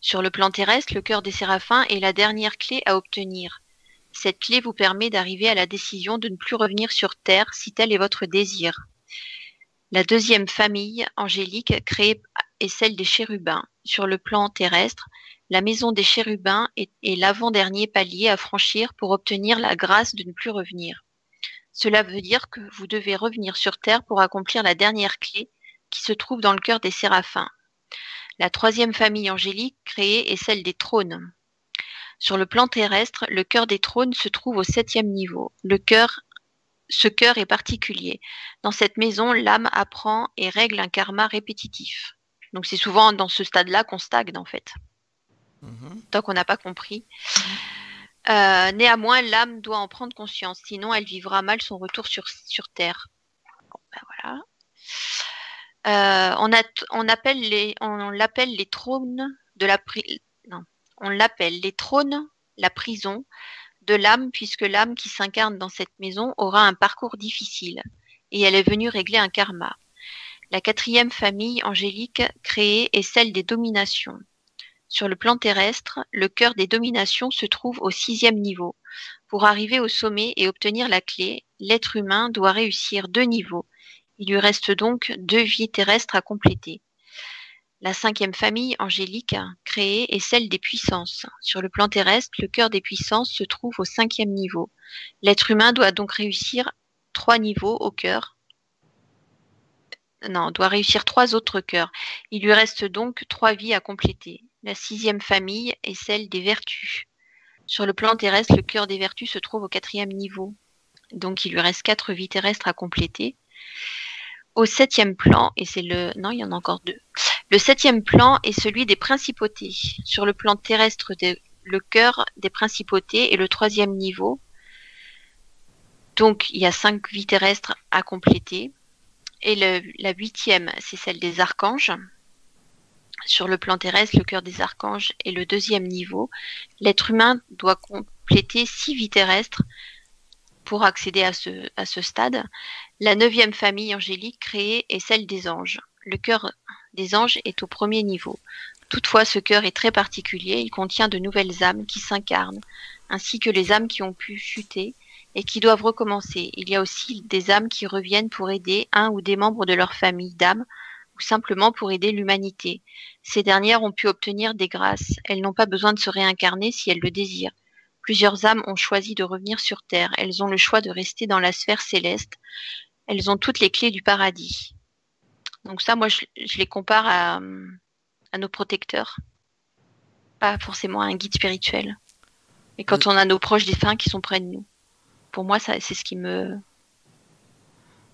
Sur le plan terrestre, le cœur des séraphins est la dernière clé à obtenir. Cette clé vous permet d'arriver à la décision de ne plus revenir sur Terre si tel est votre désir. La deuxième famille angélique créée est celle des chérubins. Sur le plan terrestre, la maison des chérubins est, l'avant-dernier palier à franchir pour obtenir la grâce de ne plus revenir. Cela veut dire que vous devez revenir sur Terre pour accomplir la dernière clé qui se trouve dans le cœur des séraphins. La troisième famille angélique créée est celle des trônes. Sur le plan terrestre, le cœur des trônes se trouve au septième niveau. Ce cœur est particulier. Dans cette maison, l'âme apprend et règle un karma répétitif. Donc c'est souvent dans ce stade-là qu'on stagne en fait, Mhm. tant qu'on n'a pas compris. Euh, néanmoins, l'âme doit en prendre conscience, sinon elle vivra mal son retour sur, sur Terre. Bon, ben voilà. Euh, on, a, on appelle les, on l'appelle les trônes de la pri- non, on l'appelle les trônes, la prison de l'âme, puisque l'âme qui s'incarne dans cette maison aura un parcours difficile et elle est venue régler un karma. La quatrième famille angélique créée est celle des dominations. Sur le plan terrestre, le cœur des dominations se trouve au sixième niveau. Pour arriver au sommet et obtenir la clé, l'être humain doit réussir deux niveaux. Il lui reste donc deux vies terrestres à compléter. La cinquième famille angélique créée est celle des puissances. Sur le plan terrestre, le cœur des puissances se trouve au cinquième niveau. L'être humain doit donc réussir trois niveaux au cœur. Non, doit réussir trois autres cœurs. Il lui reste donc trois vies à compléter. La sixième famille est celle des vertus. Sur le plan terrestre, le cœur des vertus se trouve au quatrième niveau. Donc il lui reste quatre vies terrestres à compléter. Au septième plan, et c'est le... Non, il y en a encore deux. Le septième plan est celui des principautés. Sur le plan terrestre, le cœur des principautés est le troisième niveau. Donc il y a cinq vies terrestres à compléter. Et la huitième, c'est celle des archanges. Sur le plan terrestre, le cœur des archanges est le deuxième niveau. L'être humain doit compléter six vies terrestres pour accéder à ce, stade. La neuvième famille angélique créée est celle des anges. Le cœur des anges est au premier niveau. Toutefois, ce cœur est très particulier. Il contient de nouvelles âmes qui s'incarnent, ainsi que les âmes qui ont pu chuter et qui doivent recommencer. Il y a aussi des âmes qui reviennent pour aider un ou des membres de leur famille d'âmes ou simplement pour aider l'humanité. Ces dernières ont pu obtenir des grâces. Elles n'ont pas besoin de se réincarner si elles le désirent. Plusieurs âmes ont choisi de revenir sur Terre. Elles ont le choix de rester dans la sphère céleste. Elles ont toutes les clés du paradis. Donc ça, moi, je, je les compare à, à nos protecteurs, pas forcément à un guide spirituel. Et quand on a nos proches défunts qui sont près de nous, pour moi, ça, c'est ce qui me.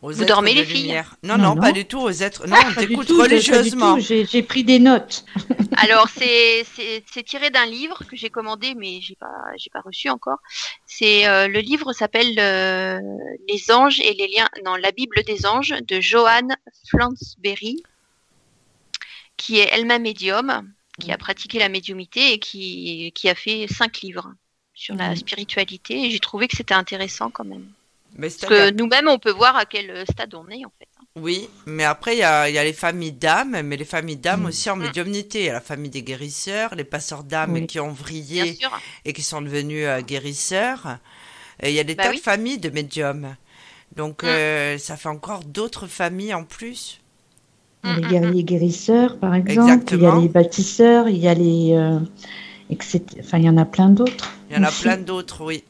Aux Vous dormez, les filles. Non, Non, non, pas du tout. Aux êtres. Non, on Pas du t'écoute religieusement. J'ai pris des notes. Alors c'est tiré d'un livre que j'ai commandé mais j'ai pas j'ai pas reçu encore. C'est euh, le livre s'appelle euh, Les anges et les liens non la Bible des anges de Joanne Flansberry qui est elle-même médium, qui a pratiqué la médiumité et qui qui a fait cinq livres sur la Mhm. spiritualité et j'ai trouvé que c'était intéressant quand même. Mais Parce que nous-mêmes on peut voir à quel stade on est en fait. Oui, mais après, il y a, il y a les familles d'âmes, mais les familles d'âmes Mm. aussi en Mm. médiumnité. Il y a la famille des guérisseurs, les passeurs d'âmes Oui. qui ont vrillé et qui sont devenus euh, guérisseurs. Et il y a des Bah tas oui. de familles de médiums. Donc, Mm. euh, ça fait encore d'autres familles en plus. Il y a les guerriers guérisseurs, par exemple. Il y a les bâtisseurs, il y a les. euh, etc. Enfin, il y en a plein d'autres. Il y en a aussi. plein d'autres, oui.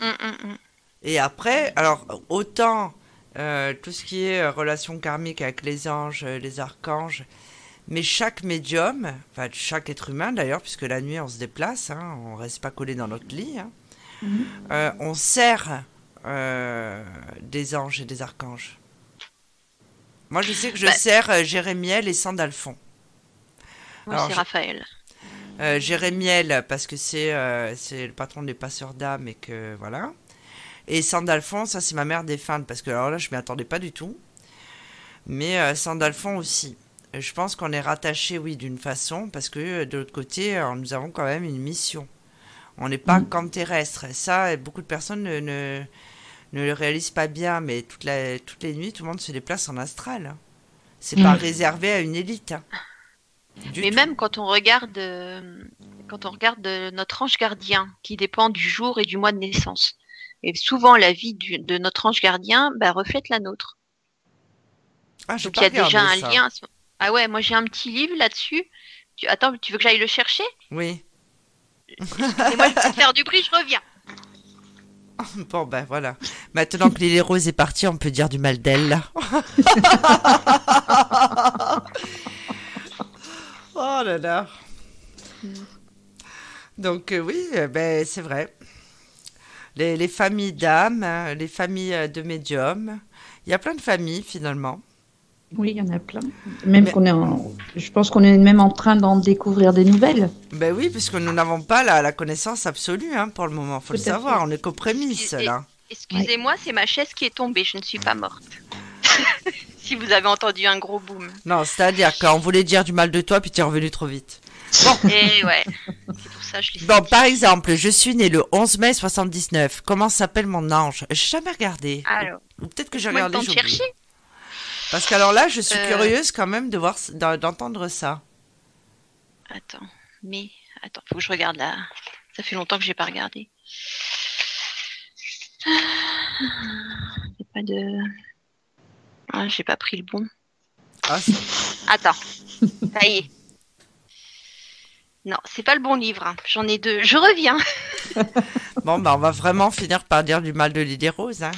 mm, mm, mm. Et après, alors, autant euh, tout ce qui est euh, relation karmique avec les anges, euh, les archanges, mais chaque médium, enfin chaque être humain d'ailleurs, puisque la nuit on se déplace, hein, on reste pas collé dans notre lit, hein, Mhm. euh, on sert euh, des anges et des archanges. Moi je sais que je Bah. sers euh, Jérémiel et Sandalphon. Moi Alors, c'est je- Raphaël. Euh, Jérémiel, parce que c'est euh, c'est le patron des passeurs d'âmes et que voilà. Et Sandalphon, ça c'est ma mère défunte, parce que alors là je m'y attendais pas du tout. Mais euh, Sandalphon aussi. Je pense qu'on est rattaché, oui, d'une façon, parce que euh, de l'autre côté, euh, nous avons quand même une mission. On n'est pas Mm. qu'en terrestre. Et ça, euh, beaucoup de personnes ne, ne, ne le réalisent pas bien, mais toute la, toutes les nuits, tout le monde se déplace en astral. C'est pas Mm. réservé à une élite. hein. Du Mais tout. même quand on regarde, euh, quand on regarde notre ange gardien, qui dépend du jour et du mois de naissance, et souvent la vie du- de notre ange gardien bah, reflète la nôtre. Ah, Donc il y a déjà un ça. lien. Ah ouais, moi j'ai un petit livre là-dessus. Tu... Attends, tu veux que j'aille le chercher? Oui. Et moi je vais faire du bruit, je reviens. Bon, ben voilà. Maintenant que Lily Rose est partie, on peut dire du mal d'elle, oh là là. Donc, euh, oui, euh, ben, c'est vrai. Les, les familles d'âmes, hein, les familles euh, de médiums. Il y a plein de familles, finalement. Oui, il y en a plein. Même Mais- qu'on est en- Je pense qu'on est même en train d'en découvrir des nouvelles. Ben oui, puisque nous n'avons pas la, la connaissance absolue hein, pour le moment. faut le Tout savoir, fait. on est qu'aux prémices, là. Excusez-moi, c'est ma chaise qui est tombée, je ne suis pas morte. si vous avez entendu un gros boom. Non, c'est-à-dire qu'on voulait dire du mal de toi, puis tu es revenu trop vite. Et ouais, c'est pour ça que je l'ai Bon, par exemple, je suis né le 11 mai 79. Comment s'appelle mon ange? J'ai jamais regardé. Alors, peut-être que j'ai regardé, oublié. chercher. Parce qu'alors là, je suis Euh. curieuse quand même de voir, d'en- d'entendre ça. Attends, mais attends, faut que je regarde là. Ça fait longtemps que j'ai pas regardé. Pas de. Ah, j'ai pas pris le bon. Ah, Attends, ça y est. Non, c'est pas le bon livre. hein. J'en ai deux. Je reviens. bon, bah, on va vraiment finir par dire du mal de Lily Rose. Hein.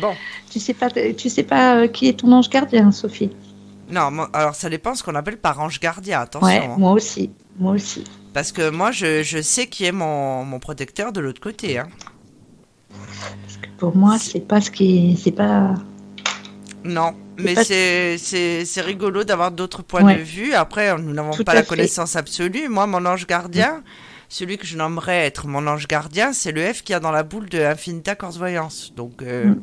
Bon, Tu sais pas, tu sais pas euh, qui est ton ange gardien, Sophie? Non, moi- alors ça dépend ce qu'on appelle par ange gardien, attention. Ouais, hein. moi aussi. Moi aussi. Parce que moi, je, je sais qui est mon, mon protecteur de l'autre côté. Hein. Parce que pour moi, c'est pas ce qui est. C'est pas. Non, mais c'est rigolo d'avoir d'autres points Ouais. de vue. Après, nous n'avons pas la fait. connaissance absolue. Moi, mon ange gardien, celui que je nommerais être mon ange gardien, c'est le F qu'il y a dans la boule de Infinita Corse Voyance. Donc, euh, Mm.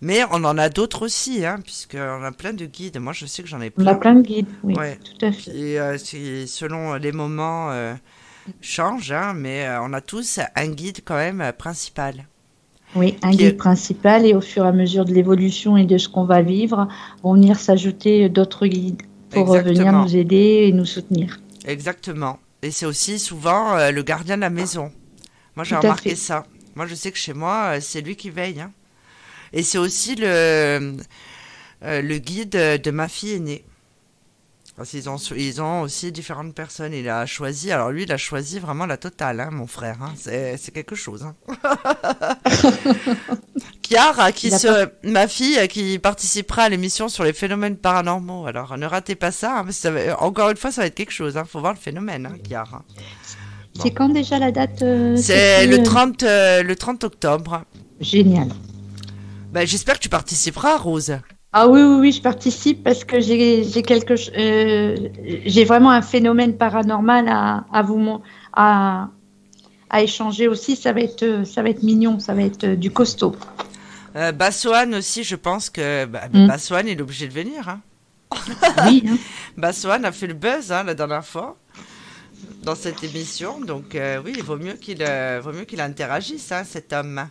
mais on en a d'autres aussi, hein, puisqu'on a plein de guides. Moi, je sais que j'en ai On a plein. plein de guides, oui, Ouais. tout à fait. Et euh, selon les moments euh, changent, hein, mais euh, on a tous un guide quand même principal. Oui, un guide est- principal et au fur et à mesure de l'évolution et de ce qu'on va vivre, vont venir s'ajouter d'autres guides pour venir nous aider et nous soutenir. Exactement. Et c'est aussi souvent euh, le gardien de la maison. Moi, j'ai remarqué fait. ça. Moi, je sais que chez moi, euh, c'est lui qui veille. hein. Et c'est aussi le, euh, le guide de ma fille aînée. Parce qu'ils ont, ils ont aussi différentes personnes. Il a choisi, alors lui, il a choisi vraiment la totale, hein, mon frère. hein. C'est quelque chose. Hein. Chiara, qui Il se, ma fille, euh, qui participera à l'émission sur les phénomènes paranormaux. Alors, ne ratez pas ça. hein, parce que ça va- encore une fois, ça va être quelque chose. Hein. Faut voir le phénomène, hein, Chiara. C'est quand déjà la date euh, C'est le euh, 30, euh, le 30 octobre. Génial. Ben, J'espère que tu participeras, Rose. Ah oui, oui, oui, je participe parce que j'ai quelque euh, j'ai vraiment un phénomène paranormal à, à vous à, à échanger aussi. Ça va être euh, ça va être mignon, ça va être euh, du costaud. Euh, Bassoane aussi, je pense que bah, Mm. Bassoane, il est obligé de venir. Hein. Oui. hein. Bassoane a fait le buzz hein, la dernière fois dans cette émission. Donc euh, oui, il vaut mieux qu'il vaut mieux qu'il interagisse, hein, cet homme.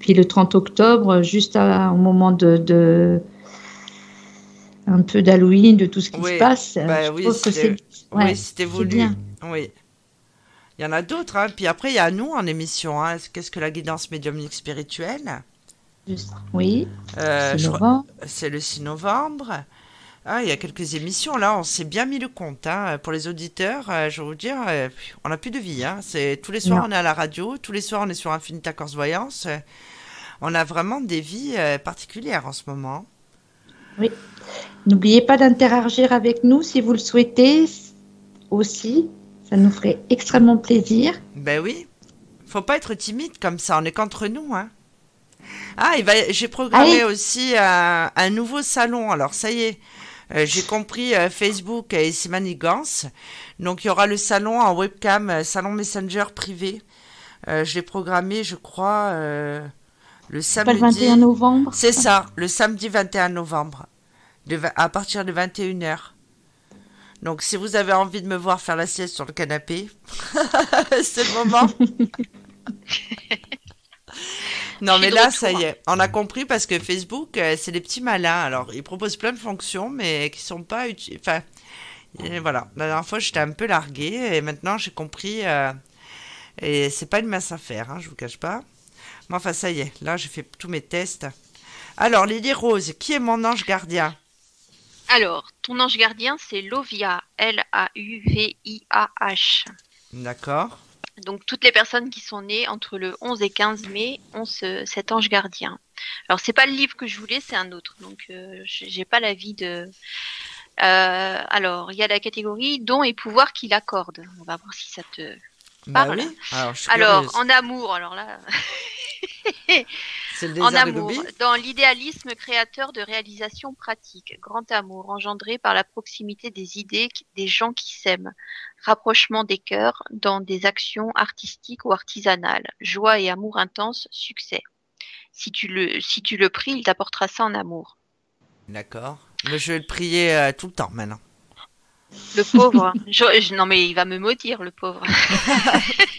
Puis le 30 octobre, juste à- au moment de, de un peu d'Halloween, de tout ce qui Oui, se passe, bah je oui, trouve que c'est ouais, oui, voulu. bien. Oui. Il y en a d'autres. Hein. Puis après, il y a nous en émission. Hein. Qu'est-ce que la guidance médiumnique spirituelle? Juste- Oui, Euh, c'est le 6 novembre. Ah, il y a quelques émissions là, on s'est bien mis le compte. Hein. Pour les auditeurs, euh, je vais vous dire, euh, on n'a plus de vie. Hein. C'est tous les soirs Non. on est à la radio, tous les soirs on est sur Infinita Corse Voyance. On a vraiment des vies euh, particulières en ce moment. N'oubliez pas d'interagir avec nous si vous le souhaitez aussi. Ça nous ferait extrêmement plaisir. Ben oui, faut pas être timide comme ça, on est qu'entre nous. Hein. Ah, j'ai programmé Allez. aussi un, un nouveau salon. Alors ça y est, euh, j'ai compris euh, Facebook et ses manigances. Donc il y aura le salon en webcam, salon Messenger privé. Euh, je l'ai programmé, je crois, le pas samedi. le 21 novembre. C'est ça, le samedi 21 novembre, de à partir de 21h. Donc si vous avez envie de me voir faire la sieste sur le canapé, c'est le moment. non mais là, ça y est, on a compris parce que Facebook, euh, c'est des petits malins. Alors, ils proposent plein de fonctions, mais qui sont pas utiles. Enfin, et voilà. La dernière fois, j'étais un peu larguée et maintenant, j'ai compris. euh, et c'est pas une mince affaire, hein, je vous cache pas. Mais enfin, ça y est, là, j'ai fait tous mes tests. Alors, Lily Rose, qui est mon ange gardien Alors, ton ange gardien, c'est Lovia, L-A-U-V-I-A-H. D'accord. Donc, toutes les personnes qui sont nées entre le 11 et 15 mai ont ce- cet ange gardien. Alors, c'est pas le livre que je voulais, c'est un autre. Donc, euh, j'ai pas l'avis de. Euh, alors, il y a la catégorie dons et pouvoirs qu'il accorde. On va voir si ça te. Bah Parle. oui. Alors, Alors, en amour, alors là. c'est le En de amour, dans l'idéalisme créateur de réalisation pratique, grand amour engendré par la proximité des idées des gens qui s'aiment, rapprochement des cœurs dans des actions artistiques ou artisanales, joie et amour intense, succès. Si tu le, si tu le pries, il t'apportera ça en amour. D'accord. Mais je vais le prier euh, tout le temps maintenant. Le pauvre, je- je- non mais il va me maudire, le pauvre.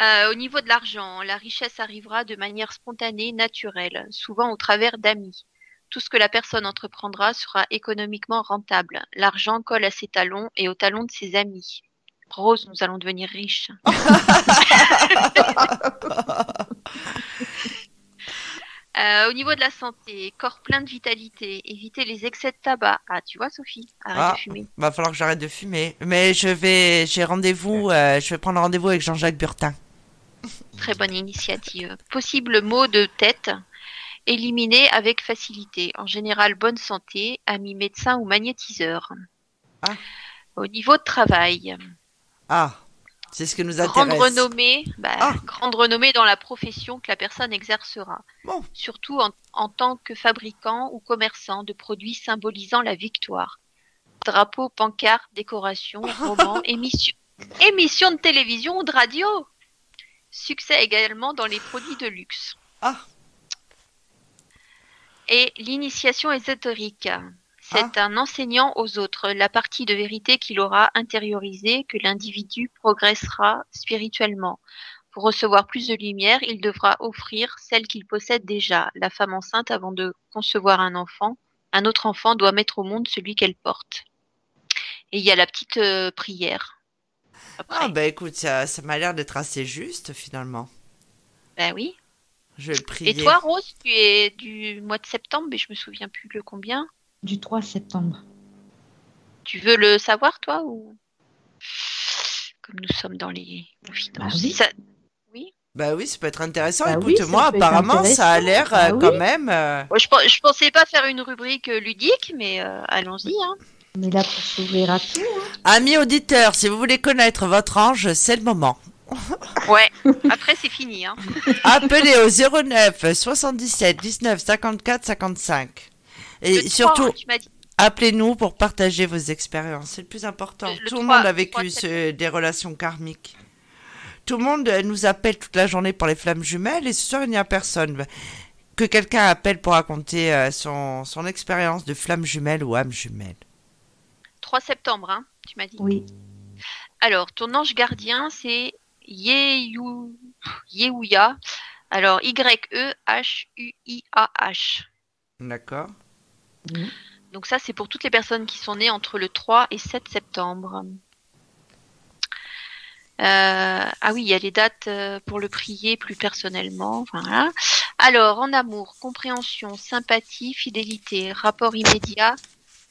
Euh, au niveau de l'argent, la richesse arrivera de manière spontanée, naturelle, souvent au travers d'amis. Tout ce que la personne entreprendra sera économiquement rentable. L'argent colle à ses talons et aux talons de ses amis. Rose, nous allons devenir riches. Euh, au niveau de la santé, corps plein de vitalité, éviter les excès de tabac. Ah, tu vois, Sophie, arrête Ah. de fumer. Va falloir que j'arrête de fumer. Mais je vais, j'ai rendez-vous, euh, je vais prendre rendez-vous avec Jean-Jacques Burtin. Très bonne initiative. Possible maux de tête, éliminés avec facilité. En général, bonne santé, ami médecin ou magnétiseur. Ah. Au niveau de travail, Ah, c'est ce que nous grande intéresse. renommée, bah, Ah. grande renommée dans la profession que la personne exercera. Bon. Surtout en, en tant que fabricant ou commerçant de produits symbolisant la victoire. Drapeaux, pancartes, décorations, romans, émissions, émissions de télévision ou de radio. Succès également dans les produits de luxe. Ah. Et l'initiation ésotérique. C'est un enseignant aux autres la partie de vérité qu'il aura intériorisée que l'individu progressera spirituellement. Pour recevoir plus de lumière, il devra offrir celle qu'il possède déjà. La femme enceinte, avant de concevoir un enfant, un autre enfant doit mettre au monde celui qu'elle porte. Et il y a la petite euh, prière. Après. Ah, bah écoute, ça, ça m'a l'air d'être assez juste finalement. Ben oui. Je vais le prier. Et toi, Rose, tu es du mois de septembre, mais je me souviens plus le combien. Du 3 septembre. Tu veux le savoir, toi ou? Comme nous sommes dans les confidences. Bah oui. Ça- Bah oui, ça peut être intéressant. Bah oui, Écoute, moi, apparemment, ça a l'air Bah euh, oui. quand même. euh, je, je pensais pas faire une rubrique euh, ludique, mais euh, allons-y. Hein. On est là pour s'ouvrir à tout. hein. Amis auditeurs, si vous voulez connaître votre ange, c'est le moment. Ouais, après c'est fini. Hein. Appelez au 09 77 19 54 55. Et Le surtout, appelez-nous pour partager vos expériences. C'est le plus important. Le- le Tout le monde a vécu ce- des relations karmiques. Tout le monde euh, nous appelle toute la journée pour les flammes jumelles et ce soir, il n'y a personne. Que quelqu'un appelle pour raconter euh, son, son expérience de flamme jumelle ou âme jumelle. 3 septembre, hein, tu m'as dit. Oui. Alors, ton ange gardien, c'est Yehu... Yehuya. Alors, E Y-E-H-U-I-A-H. D'accord Donc ça, c'est pour toutes les personnes qui sont nées entre le 3 et 7 septembre. Euh, ah oui, il y a les dates euh, pour le prier plus personnellement. Voilà. Alors, en amour, compréhension, sympathie, fidélité, rapport immédiat,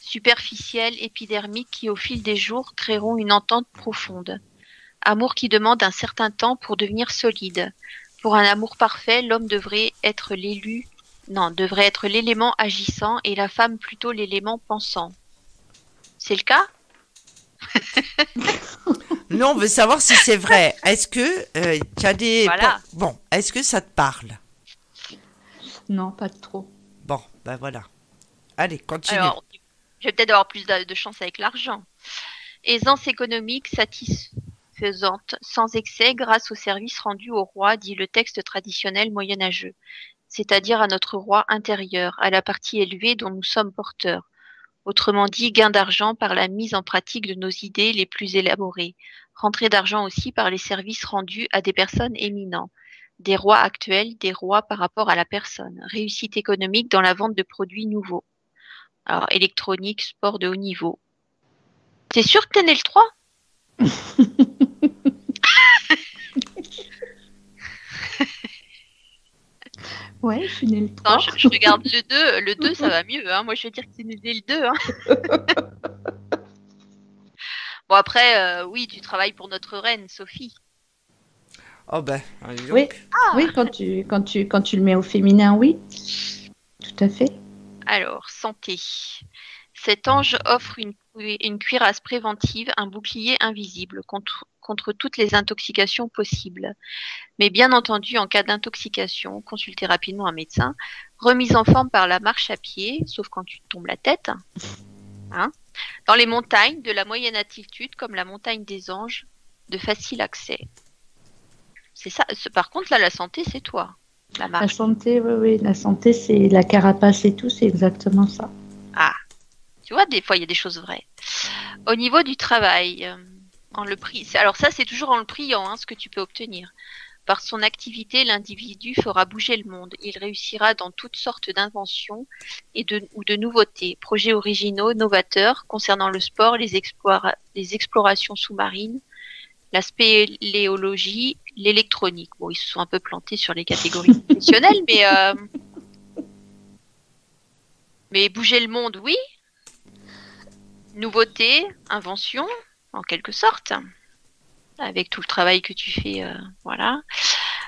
superficiel, épidermique qui au fil des jours créeront une entente profonde. Amour qui demande un certain temps pour devenir solide. Pour un amour parfait, l'homme devrait être l'élu non, devrait être l'élément agissant et la femme plutôt l'élément pensant. C'est le cas? Nous, on veut savoir si c'est vrai. Est-ce que euh, tu as des. Voilà. Bon, est-ce que ça te parle? Non, pas trop. Bon, ben voilà. Allez, continue. Alors, je vais peut-être avoir plus de, chance avec l'argent. Aisance économique satisfaisante, sans excès, grâce aux services rendus au roi, dit le texte traditionnel moyenâgeux, c'est-à-dire à notre roi intérieur, à la partie élevée dont nous sommes porteurs. Autrement dit, gain d'argent par la mise en pratique de nos idées les plus élaborées, rentrée d'argent aussi par les services rendus à des personnes éminents, des rois actuels, des rois par rapport à la personne, réussite économique dans la vente de produits nouveaux. Alors, électronique, sport de haut niveau. T'es sûr que t'es né le 3 Ouais, je suis née le 3. Non, je, je regarde le 2. Le 2, ça va mieux. Hein. Moi, je vais dire que t'es né le 2. Hein. bon, après, euh, oui, tu travailles pour notre reine, Sophie. Oh ben. Oui. Oui, quand tu, quand, tu, quand tu le mets au féminin, oui. Tout à fait. Alors, santé. Cet ange offre une, cuirasse préventive, un bouclier invisible contre, toutes les intoxications possibles. Mais bien entendu, en cas d'intoxication, consultez rapidement un médecin. Remise en forme par la marche à pied, sauf quand tu tombes la tête. Hein Dans les montagnes de la moyenne altitude, comme la montagne des anges, de facile accès. C'est ça. Par contre, là, la santé, c'est toi. La santé, oui, oui. La santé, c'est la carapace et tout, c'est exactement ça. Tu vois, des fois, il y a des choses vraies. Au niveau du travail, euh, en le pri- c'est- alors ça, c'est toujours en le priant, hein, ce que tu peux obtenir. Par son activité, l'individu fera bouger le monde. Il réussira dans toutes sortes d'inventions et de, ou de nouveautés, projets originaux, novateurs concernant le sport, les, explora- les explorations sous-marines, la spéléologie, l'électronique. Bon, ils se sont un peu plantés sur les catégories professionnelles, mais euh, mais bouger le monde, oui. Nouveauté, invention, en quelque sorte, avec tout le travail que tu fais, euh, voilà.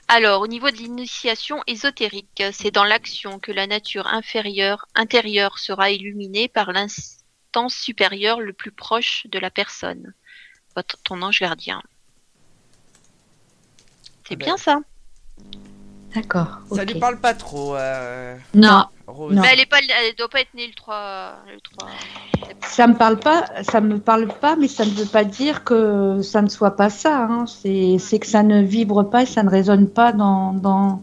Alors, au niveau de l'initiation ésotérique, c'est dans l'action que la nature inférieure, intérieure sera illuminée par l'instance supérieure le plus proche de la personne, votre, ton ange gardien. C'est Ah ben. bien ça. D'accord. Ça ok. lui parle pas trop, euh, Non, Rose. Non. Mais elle est pas, elle doit pas être née le 3, le 3 ça me parle pas, ça me parle pas, mais ça ne veut pas dire que ça ne soit pas ça. hein. C'est c'est que ça ne vibre pas et ça ne résonne pas dans, dans,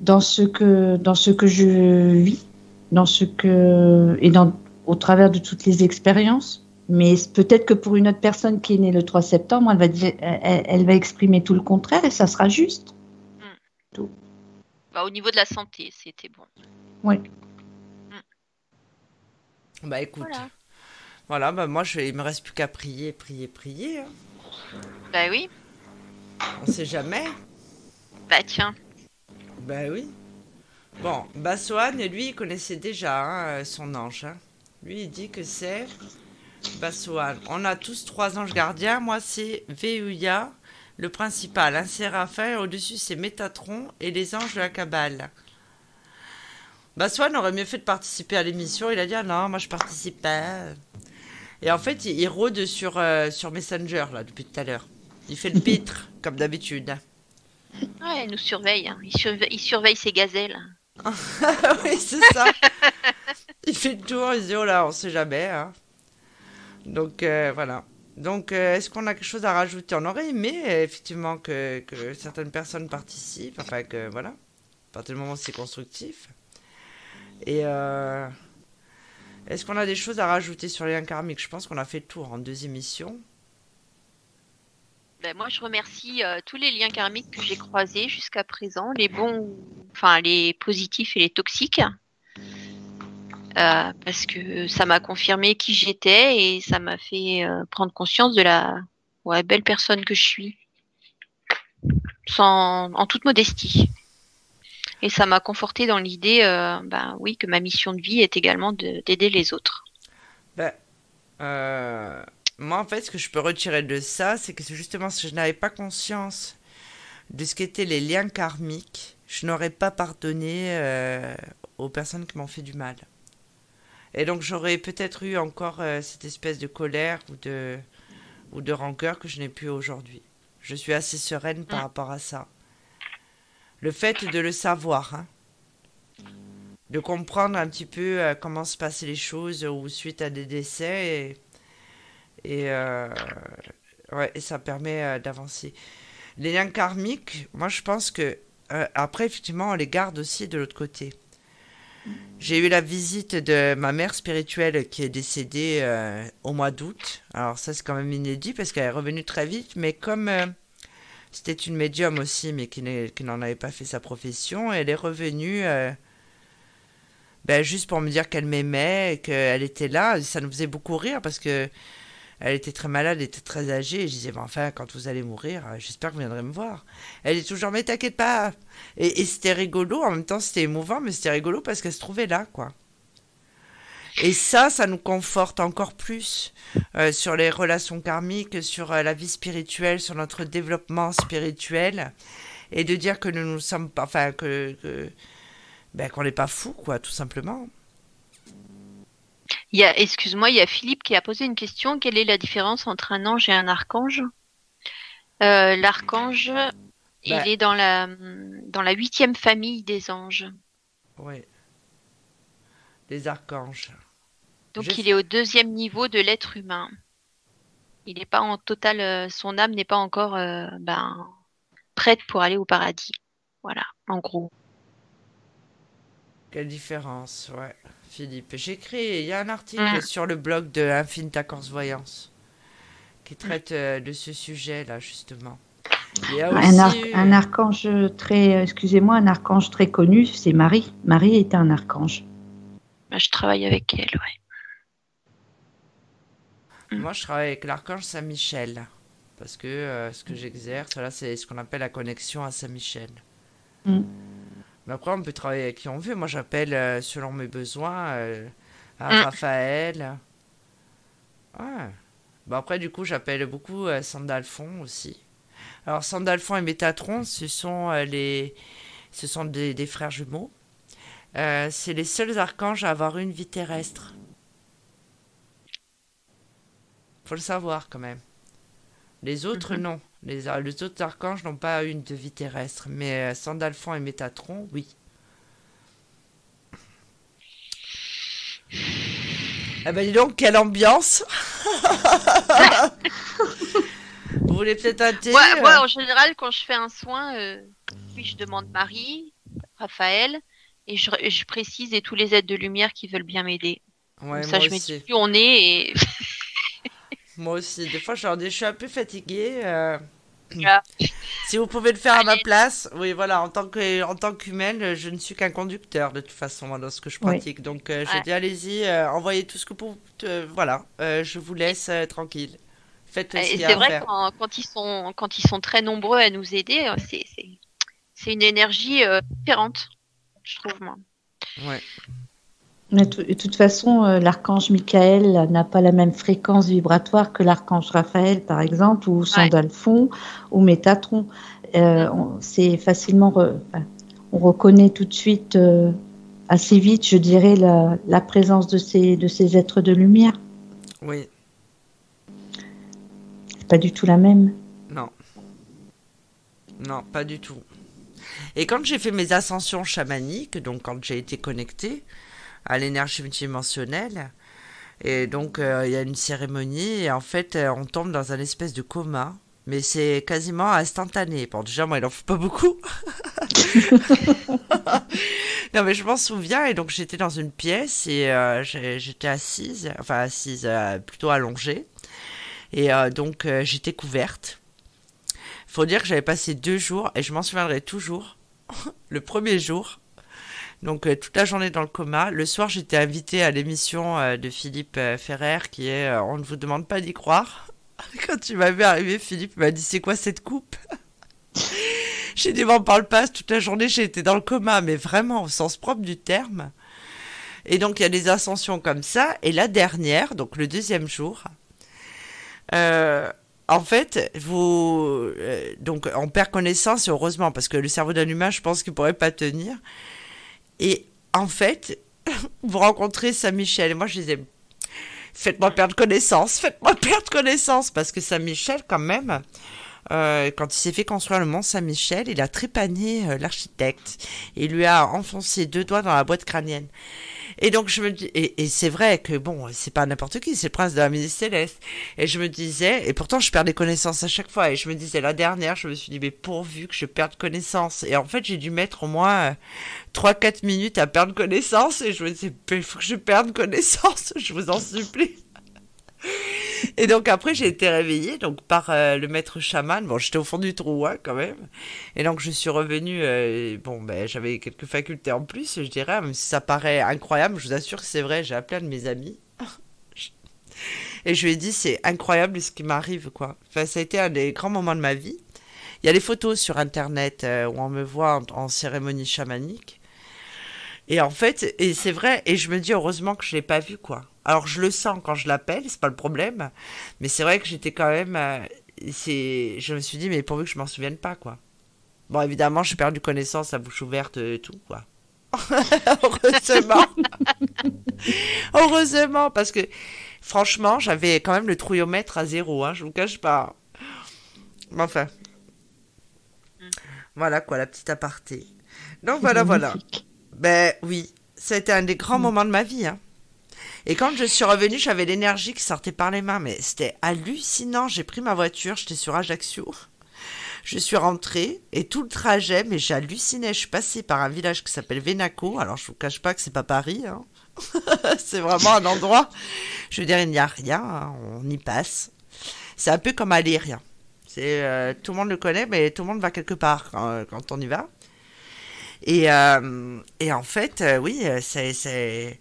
dans, ce, que, dans ce que je vis, dans ce que, et dans, au travers de toutes les expériences. Mais peut-être que pour une autre personne qui est née le 3 septembre, elle va, dire, elle, elle va exprimer tout le contraire et ça sera juste. Bah, au niveau de la santé, c'était bon. Oui. Bah écoute. Voilà. Voilà, bah moi, je, il me reste plus qu'à prier, prier, prier. hein. Bah oui. On sait jamais. Bah tiens. Bah oui. Bon, Bassoane, lui, il connaissait déjà hein, son ange. hein. Lui, il dit que c'est Bassoane. On a tous trois anges gardiens. Moi, c'est Veuya, le principal, un séraphin. Au-dessus, c'est Métatron et les anges de la Kabbale. Bassoane aurait mieux fait de participer à l'émission. Il a dit ah non, moi je participe pas. Et en fait, il, il rôde sur, euh, sur Messenger là depuis tout à l'heure. Il fait le pitre, comme d'habitude. Ouais, il nous surveille. hein. Il, surveille il surveille ses gazelles. oui, c'est ça. il fait le tour, il se dit, oh là, on sait jamais. hein. Donc, euh, voilà. Donc, euh, est-ce qu'on a quelque chose à rajouter On aurait aimé, effectivement, que, certaines personnes participent. Enfin, que, voilà. À partir du moment où c'est constructif. Et, euh, est-ce qu'on a des choses à rajouter sur les liens karmiques? Je pense qu'on a fait le tour en deux émissions. Ben, moi, je remercie tous les liens karmiques que j'ai croisés jusqu'à présent, les bons, enfin les positifs et les toxiques, Euh, parce que ça m'a confirmé qui j'étais et ça m'a fait euh, prendre conscience de la belle personne que je suis, sans, en toute modestie. Et ça m'a conforté dans l'idée, euh, ben oui, que ma mission de vie est également de- d'aider les autres. Ben, moi, en fait, ce que je peux retirer de ça, c'est que justement si je n'avais pas conscience de ce qu'étaient les liens karmiques, je n'aurais pas pardonné aux personnes qui m'ont fait du mal. Et donc, j'aurais peut-être eu encore euh, cette espèce de colère ou de, ou de rancœur que je n'ai plus aujourd'hui. Je suis assez sereine par Mm. rapport à ça. Le fait de le savoir, hein, de comprendre un petit peu euh, comment se passaient les choses ou suite à des décès et, et, euh, ouais, et ça permet d'avancer. Les liens karmiques, moi je pense que après effectivement on les garde aussi de l'autre côté. J'ai eu la visite de ma mère spirituelle qui est décédée euh, au mois d'août. Alors ça c'est quand même inédit parce qu'elle est revenue très vite, mais comme euh, c'était une médium aussi, mais qui n'en avait pas fait sa profession, elle est revenue euh, ben, juste pour me dire qu'elle m'aimait qu'elle était là. Ça nous faisait beaucoup rire parce que elle était très malade, elle était très âgée. Et je disais, mais enfin, quand vous allez mourir, euh, j'espère que vous viendrez me voir. Elle est toujours, mais t'inquiète pas. Et, c'était rigolo, en même temps c'était émouvant, mais c'était rigolo parce qu'elle se trouvait là, quoi. Et ça, ça nous conforte encore plus euh, sur les relations karmiques, sur euh, la vie spirituelle, sur notre développement spirituel, et de dire que nous nous sommes pas, enfin que, que- ben, qu'on n'est pas fou, quoi, tout simplement. Il y a, excuse-moi, il y a Philippe qui a posé une question. Quelle est la différence entre un ange et un archange? Euh, l'archange, il Bah. est dans la, dans la huitième famille des anges. Oui. Les archanges. Donc Je- il est au deuxième niveau de l'être humain. Il n'est pas en total, euh, son âme n'est pas encore euh, ben, prête pour aller au paradis. Voilà, en gros. Quelle différence, ouais, Philippe. J'ai écrit, il y a un article Mm. sur le blog de Infinita Corse Voyance qui traite euh, de ce sujet-là, justement. Il y a Un, ar- un archange très, euh, excusez-moi, un archange très connu, c'est Marie. Marie est un archange. Ben, je travaille avec elle, ouais. Moi, je travaille avec l'archange Saint-Michel. Parce que euh, ce que j'exerce, là, c'est ce qu'on appelle la connexion à Saint-Michel. Mm. Mais après, on peut travailler avec qui on veut. Moi, j'appelle euh, selon mes besoins euh, à Mm. Raphaël. Ouais. Bon, après, du coup, j'appelle beaucoup euh, Sandalphon aussi. Alors, Sandalphon et Métatron, ce sont, euh, les... ce sont des, des frères jumeaux. C'est les seuls archanges à avoir une vie terrestre. Faut le savoir quand même. Les autres, Mhm. non. Les, ar- les autres archanges n'ont pas une de vie terrestre. Mais euh, Sandalphon et Métatron, oui. Eh ben dis donc, quelle ambiance Vous voulez peut-être un thé Moi, euh moi, en général, quand je fais un soin, euh, oui, je demande Marie, Raphaël, et je, je précise et tous les aides de lumière qui veulent bien m'aider. Ouais, Comme ça, moi je me dis on est et Moi aussi. Des fois, je leur dis, je suis un peu fatiguée. euh, Ah. Si vous pouvez le faire à ma place, oui, voilà, en tant que, en tant qu'humaine, je ne suis qu'un conducteur de toute façon dans ce que je Oui. pratique. Donc, euh, je Ouais. dis, allez-y, euh, envoyez tout ce que vous, euh, voilà, euh, je vous laisse euh, tranquille. Faites ce Et qu'il y a c'est vrai quand, quand ils sont quand ils sont très nombreux à nous aider, c'est c'est c'est une énergie euh, différente. je trouve moi. Ouais. Mais de toute façon, euh, l'archange Michael n'a pas la même fréquence vibratoire que l'archange Raphaël, par exemple, ou Sandalphon, ou Métatron. Euh, on- C'est facilement, re- on reconnaît tout de suite, euh, assez vite, je dirais, la, la présence de ces, de ces êtres de lumière. Oui. C'est pas du tout la même. Non. Non, pas du tout. Et quand j'ai fait mes ascensions chamaniques, donc quand j'ai été connectée à l'énergie multidimensionnelle, et donc euh, il y a une cérémonie, et en fait euh, on tombe dans un espèce de coma, mais c'est quasiment instantané. Bon, déjà moi il en faut pas beaucoup. non mais je m'en souviens, et donc j'étais dans une pièce, et euh, j'étais assise, enfin assise, plutôt allongée, et donc j'étais couverte. Faut dire que j'avais passé deux jours et je m'en souviendrai toujours. le premier jour, donc euh, toute la journée dans le coma. Le soir, j'étais invitée à l'émission euh, de Philippe euh, Ferrer qui est On ne vous demande pas d'y croire. Quand tu vu arriver, Philippe m'a dit C'est quoi cette coupe? J'ai dit M'en parle pas. Toute la journée, j'ai été dans le coma, mais vraiment au sens propre du terme. Et donc, il y a des ascensions comme ça. Et la dernière, donc le deuxième jour, en fait, vous, donc on perd connaissance, heureusement, parce que le cerveau d'un humain, je pense qu'il pourrait pas tenir. Et en fait, vous rencontrez Saint-Michel. Et moi, je disais, faites-moi perdre connaissance, faites-moi perdre connaissance, parce que Saint-Michel, quand même, euh, quand il s'est fait construire le Mont Saint-Michel, il a trépané euh, l'architecte. Il lui a enfoncé deux doigts dans la boîte crânienne. Et donc je me dis, et, c'est vrai que bon, c'est pas n'importe qui, c'est le prince de la musique céleste. Et je me disais, et pourtant je perds des connaissances à chaque fois. Et je me disais, la dernière, je me suis dit, mais pourvu que je perde connaissance. Et en fait, j'ai dû mettre au moins euh, 3-4 minutes à perdre connaissance. Et je me disais, il faut que je perde connaissance, je vous en supplie. Et donc après j'ai été réveillée donc par euh, le maître chaman. Bon j'étais au fond du trou hein, quand même. Et donc je suis revenue. euh, bon ben j'avais quelques facultés en plus je dirais. Même si ça paraît incroyable, je vous assure que c'est vrai. J'ai appelé un de mes amis. Et je lui ai dit c'est incroyable ce qui m'arrive quoi. Enfin ça a été un des grands moments de ma vie. Il y a des photos sur internet euh, où on me voit en cérémonie chamanique. Et en fait, et c'est vrai, et je me dis heureusement que je l'ai pas vu quoi. Alors je le sens quand je l'appelle, c'est pas le problème, mais c'est vrai que j'étais quand même, euh, c'est, je me suis dit mais pourvu que je m'en souvienne pas quoi. Bon évidemment j'ai perdu connaissance à bouche ouverte et tout quoi. Heureusement. Heureusement parce que franchement j'avais quand même le trouillomètre à zéro, hein, je vous cache pas. Mais enfin, voilà quoi la petite aparté. Donc voilà voilà. Ben oui, c'était un des grands moments de ma vie. Hein. Et quand je suis revenue, j'avais l'énergie qui sortait par les mains, mais c'était hallucinant. J'ai pris ma voiture, j'étais sur Ajaccio. Je suis rentrée et tout le trajet, mais j'ai halluciné. Je suis passée par un village qui s'appelle Venaco. Alors je vous cache pas que c'est pas Paris. Hein. c'est vraiment un endroit. Je veux dire, il n'y a rien. hein, On y passe. C'est un peu comme aller rien. C'est euh, tout le monde le connaît, mais tout le monde va quelque part quand, quand on y va. Et, euh, et en fait, euh, oui, euh, c'est, c'est...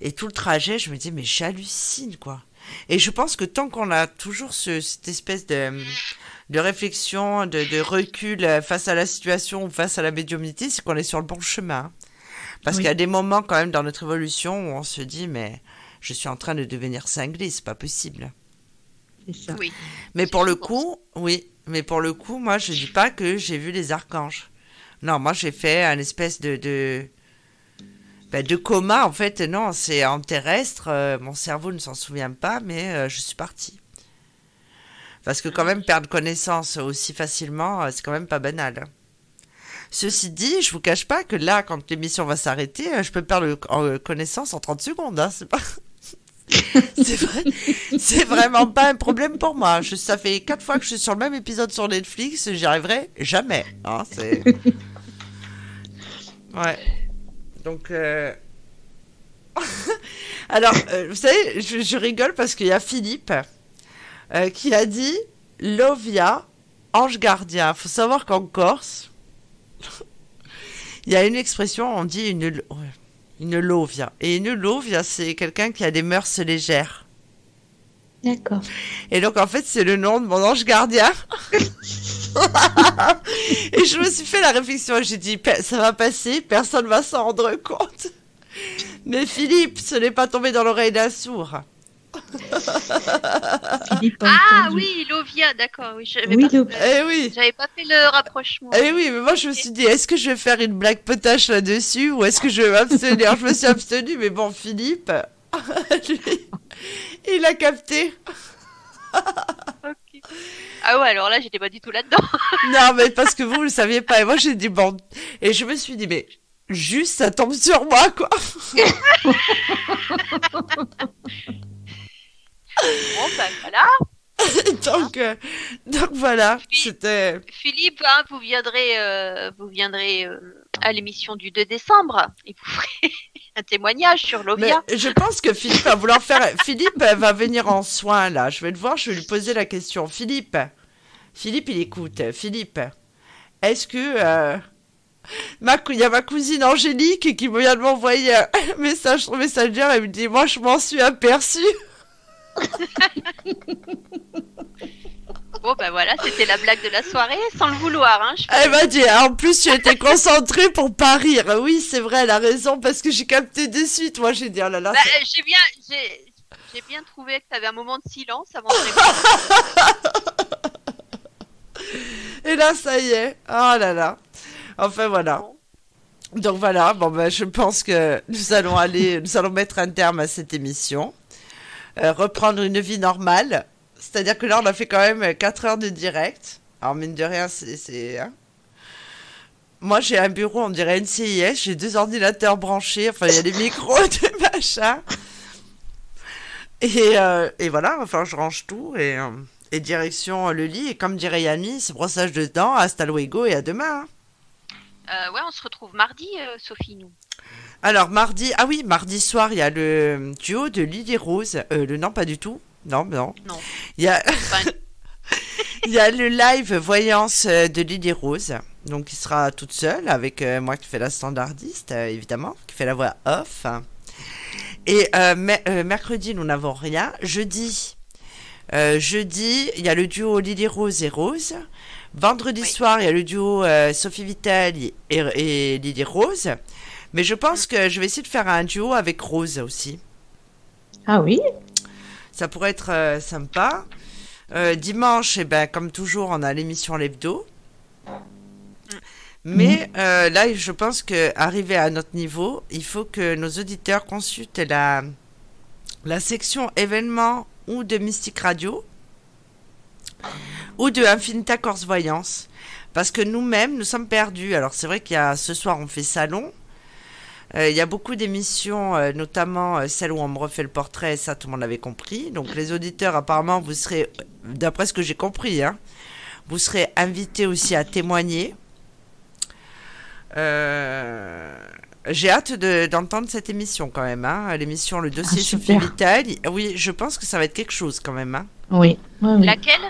Et tout le trajet, je me dis, mais j'hallucine, quoi. Et je pense que tant qu'on a toujours ce, cette espèce de, de réflexion, de, de recul face à la situation ou face à la médiumnité, c'est qu'on est sur le bon chemin. Parce Oui. qu'il y a des moments quand même dans notre évolution où on se dit, mais je suis en train de devenir cinglé, c'est pas possible. C'est ça. Oui. Mais C'est pour le coup, oui, mais pour le coup, moi, je dis pas que j'ai vu les archanges. Non, moi, j'ai fait un espèce de de, ben, de coma. En fait, non, c'est en terrestre. euh, mon cerveau ne s'en souvient pas, mais euh, je suis partie. Parce que quand même perdre connaissance aussi facilement, euh, c'est quand même pas banal. hein. Ceci dit, je vous cache pas que là, quand l'émission va s'arrêter, je peux perdre connaissance en 30 secondes. Hein, c'est vrai, c'est vraiment pas un problème pour moi. Ça fait quatre fois que je suis sur le même épisode sur Netflix, j'y arriverai jamais. Hein. Ouais. Donc, euh... alors, euh, vous savez, je, je rigole parce qu'il y a Philippe euh, qui a dit Lovia, ange gardien. Faut savoir qu'en Corse, il y a une expression, on dit une, une lovia. Et une lovia, c'est quelqu'un qui a des mœurs légères. D'accord. Et donc, en fait, c'est le nom de mon ange gardien. Et je me suis fait la réflexion, j'ai dit, ça va passer, personne va s'en rendre compte. Mais Philippe, ce n'est pas tombé dans l'oreille d'un sourd. Ah oui, Lovia, d'accord. Oui, j'avais Oui, pas, Lo- Eh oui j'avais pas fait le rapprochement. Eh oui, mais moi je me suis dit, est-ce que je vais faire une blague potache là-dessus ou est-ce que je vais m'abstenir? Je me suis abstenue, mais bon, Philippe, lui, il a capté. Ok. Ah ouais, alors là, j'étais pas du tout là-dedans. Non, mais parce que vous, vous le saviez pas. Et moi, j'ai dit, bon. Et je me suis dit, mais juste, ça tombe sur moi, quoi. Bon, bah voilà. donc, euh, donc voilà, c'était. Philippe, hein, vous viendrez, euh, vous viendrez euh, à l'émission du 2 décembre et vous ferez un témoignage sur Mais Lovia. je pense que Philippe va vouloir faire. Philippe va venir en soin, là. Je vais le voir, je vais lui poser la question. Philippe, Philippe, il écoute. Philippe, est-ce que. euh, ma Il y a ma cousine Angélique qui vient de m'envoyer un message sur Messenger. Elle me dit Moi, je m'en suis aperçue. Bon, bah voilà, c'était la blague de la soirée, sans le vouloir. Hein, je- Elle m'a dit, en plus, tu étais concentrée pour pas rire. Oui, c'est vrai, elle a raison, parce que j'ai capté de suite. Moi, j'ai dit, oh là là. Bah, euh, j'ai bien, j'ai, bien trouvé que tu avais un moment de silence avant de Et là, ça y est. Oh là là. Enfin, voilà. Donc voilà, bon, ben, je pense que nous allons aller, nous allons mettre un terme à cette émission. Euh, reprendre une vie normale. C'est-à-dire que là, on a fait quand même 4 heures de direct. Alors, mine de rien, c'est. hein. Moi, j'ai un bureau, on dirait une CIS, j'ai deux ordinateurs branchés, enfin, il y a des micros, des machins. Et, euh, et voilà, enfin, je range tout et, euh, et direction le lit. Et comme dirait Yanni, c'est brossage de dents, hasta luego et à demain. hein. Euh, ouais, on se retrouve mardi, euh, Sophie, nous. Alors, mardi, ah oui, mardi soir, il y a le duo de Lily Rose. Euh, le non, pas du tout. Non, non. Non. Il y a, il y a le live voyance euh, de Lily Rose. Donc, il sera toute seule avec euh, moi qui fais la standardiste, euh, évidemment, qui fait la voix off. Et euh, me- euh, mercredi, nous n'avons rien. Jeudi, euh, jeudi, il y a le duo Lily Rose et Rose. Vendredi Oui. soir, il y a le duo euh, Sophie Vitali et, et Lily Rose. Mais je pense que je vais essayer de faire un duo avec Rose aussi. Ah oui? Ça pourrait être euh, sympa. Euh, dimanche, eh ben, comme toujours, on a l'émission L'Hebdo. Mais euh, là, je pense que arrivé à notre niveau, il faut que nos auditeurs consultent la, la section événements ou de Mystique Radio ou de Infinita Corse Voyance. Parce que nous-mêmes, nous sommes perdus. Alors c'est vrai qu'il y a ce soir, on fait salon. Euh, Il y a beaucoup d'émissions, euh, notamment euh, celle où on me refait le portrait, ça tout le monde l'avait compris. Donc les auditeurs, apparemment, vous serez, d'après ce que j'ai compris, hein, vous serez invités aussi à témoigner. Euh, j'ai hâte de- d'entendre cette émission quand même, hein, l'émission Le dossier Ah, Sophie. Vitali. Oui, je pense que ça va être quelque chose quand même. Hein. Oui. oui, oui. laquelle?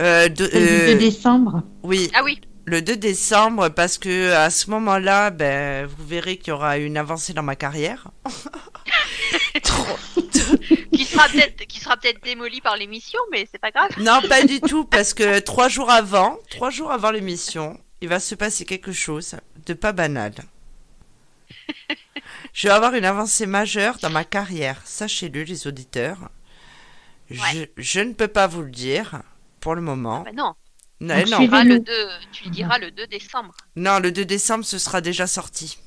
Euh, de- euh, 2 décembre. oui, Ah oui, le 2 décembre, parce que à ce moment-là, ben, vous verrez qu'il y aura une avancée dans ma carrière. Trop- qui sera peut-être, qui sera peut-être démoli par l'émission, mais c'est pas grave. Non, pas du tout, parce que trois jours avant, trois jours avant l'émission, il va se passer quelque chose de pas banal. Je vais avoir une avancée majeure dans ma carrière, sachez-le les auditeurs. Je, Ouais. je ne peux pas vous le dire pour le moment. Bah non, Non, Donc, non, suivez- tu, diras le nous. 2, tu le diras le 2 décembre. non, le 2 décembre, ce sera déjà sorti.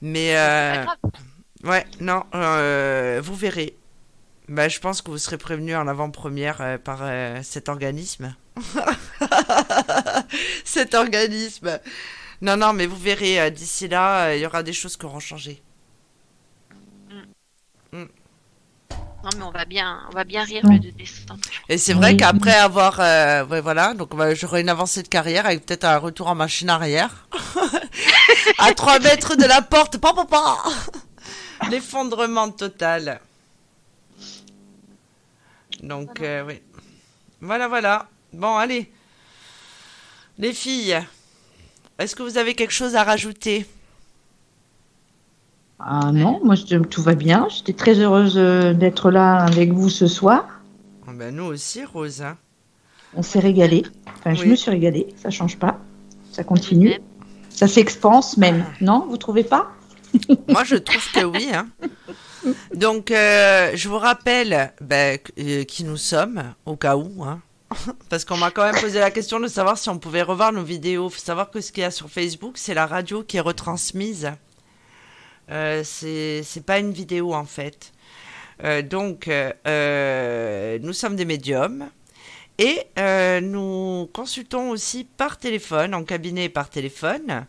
Mais euh. Ouais, non, euh, vous verrez. Bah, je pense que vous serez prévenu en avant-première euh, par euh, cet organisme. cet organisme. Non, non, mais vous verrez, euh, d'ici là, euh, il y aura des choses qui auront changé. Non, mais on va bien, on va bien rire le 2 décembre. Et c'est vrai Oui. qu'après avoir... euh, ouais, voilà, donc bah, j'aurai une avancée de carrière avec peut-être un retour en machine arrière. à 3 mètres de la porte. Pa, pa, pa. L'effondrement total. Donc, euh, oui. Voilà, voilà. Bon, allez. Les filles, est-ce que vous avez quelque chose à rajouter? Ah non, moi je- tout va bien. J'étais très heureuse euh, d'être là avec vous ce soir. Ah ben, Nous aussi, Rose. hein. On s'est régalé. Enfin, je me suis régalée. Ça change pas. Ça continue. Ça s'expanse même. Non, vous trouvez pas? Moi, je trouve que oui. hein. Donc, euh, je vous rappelle ben, euh, qui nous sommes, au cas où. hein. Parce qu'on m'a quand même posé la question de savoir si on pouvait revoir nos vidéos. faut savoir que ce qu'il y a sur Facebook, c'est la radio qui est retransmise. Euh, c'est pas une vidéo, en fait. Euh, donc, euh, nous sommes des médiums. Et nous consultons aussi par téléphone, en cabinet et par téléphone,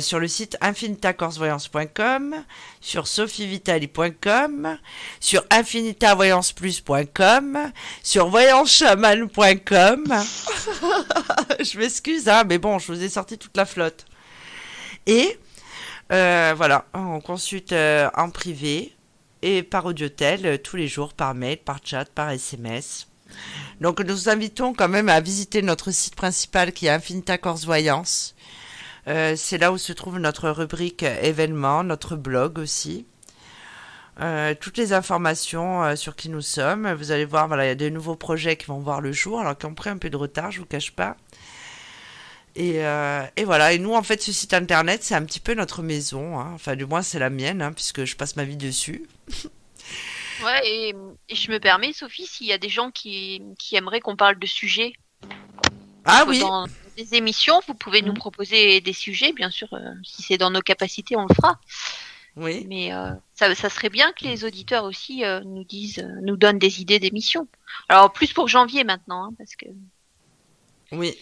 sur le site infinitacorsvoyance.com, sur sophievitali.com, sur infinitavoyanceplus.com, sur voyancechaman.com. je m'excuse, hein, mais bon, je vous ai sorti toute la flotte. Et voilà, on consulte euh, en privé et par audiotel euh, tous les jours, par mail, par chat, par SMS. Donc nous vous invitons quand même à visiter notre site principal qui est Infinita Corse Voyance. Euh, c'est là où se trouve notre rubrique euh, événements, notre blog aussi. Euh, toutes les informations euh, sur qui nous sommes. Vous allez voir, voilà, il y a de nouveaux projets qui vont voir le jour, alors qui ont pris un peu de retard, je vous cache pas. Et, euh, et voilà, et nous en fait ce site internet c'est un petit peu notre maison, hein. enfin du moins c'est la mienne, hein, puisque je passe ma vie dessus. Ouais, et, et je me permets, Sophie, s'il y a des gens qui, qui aimeraient qu'on parle de sujets Ah oui, dans des émissions, vous pouvez nous Mhm. proposer des sujets, bien sûr, euh, si c'est dans nos capacités, on le fera. oui. Mais euh, ça, ça serait bien que les auditeurs aussi nous disent, nous donnent des idées d'émissions. Alors plus pour janvier maintenant, hein, parce que Oui,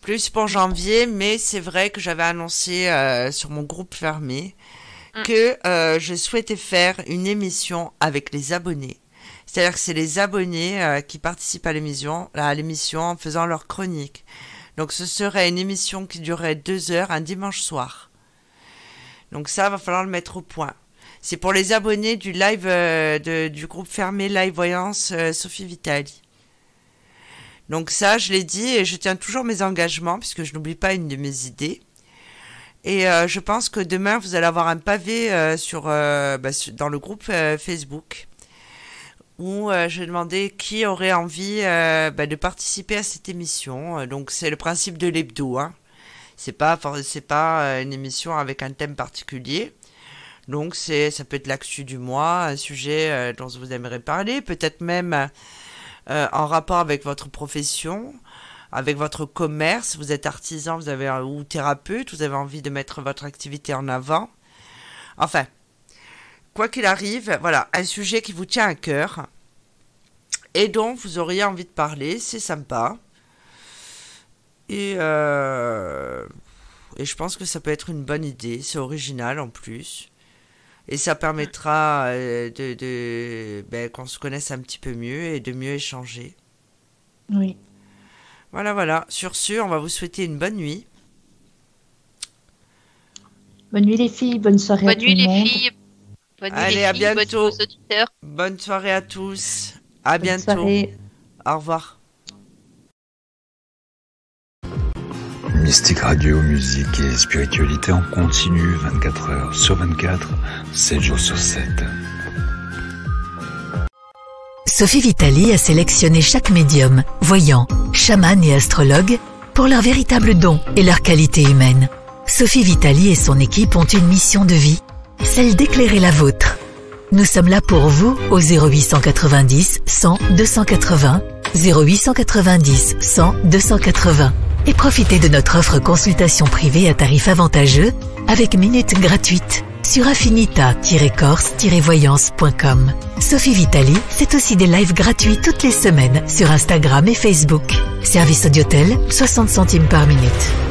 plus pour janvier, mais c'est vrai que j'avais annoncé euh, sur mon groupe fermé Mm. que euh, je souhaitais faire une émission avec les abonnés. C'est-à-dire que c'est les abonnés euh, qui participent à l'émission, à l'émission en faisant leur chronique. Donc ce serait une émission qui durerait deux heures un dimanche soir. Donc ça, va falloir le mettre au point. C'est pour les abonnés du live de- du groupe fermé Live Voyance Sophie Vitali. Donc ça, je l'ai dit et je tiens toujours mes engagements puisque je n'oublie pas une de mes idées. Et euh, je pense que demain, vous allez avoir un pavé euh, euh, bah, dans le groupe Facebook où je demandais qui aurait envie bah, de participer à cette émission. Donc c'est le principe de l'hebdo. Hein. C'est pas c'est pas une émission avec un thème particulier. Donc c'est ça peut être l'actu du mois, un sujet dont vous aimeriez parler, peut-être même euh, en rapport avec votre profession, avec votre commerce, vous êtes artisan, vous avez ou thérapeute, vous avez envie de mettre votre activité en avant. Enfin, quoi qu'il arrive, voilà, un sujet qui vous tient à cœur et dont vous auriez envie de parler, c'est sympa. Et, euh, et je pense que ça peut être une bonne idée, c'est original en plus. Et ça permettra euh, de, de- ben, qu'on se connaisse un petit peu mieux et de mieux échanger. Oui. Voilà, voilà. Sur ce, on va vous souhaiter une bonne nuit. Bonne nuit les filles, bonne soirée à bonne tout nuit le les monde. filles. Bonne nuit Allez, les à filles, bonne nuit bientôt. auditeurs. Bonne soirée à tous. À Bonne bientôt. soirée. Au revoir. Mystique Radio, musique et spiritualité en continu 24 heures sur 24, 7 jours sur 7. Sophie Vitali a sélectionné chaque médium, voyant, chaman et astrologue pour leur véritable don et leur qualité humaine. Sophie Vitali et son équipe ont une mission de vie, celle d'éclairer la vôtre. Nous sommes là pour vous au 0890 100 280, 0890 100 280 et profitez de notre offre consultation privée à tarif avantageux avec minutes gratuites sur affinita-corse-voyance.com. Sophie Vitali, c'est aussi des lives gratuits toutes les semaines sur Instagram et Facebook. Service Audiotel, 60 centimes par minute.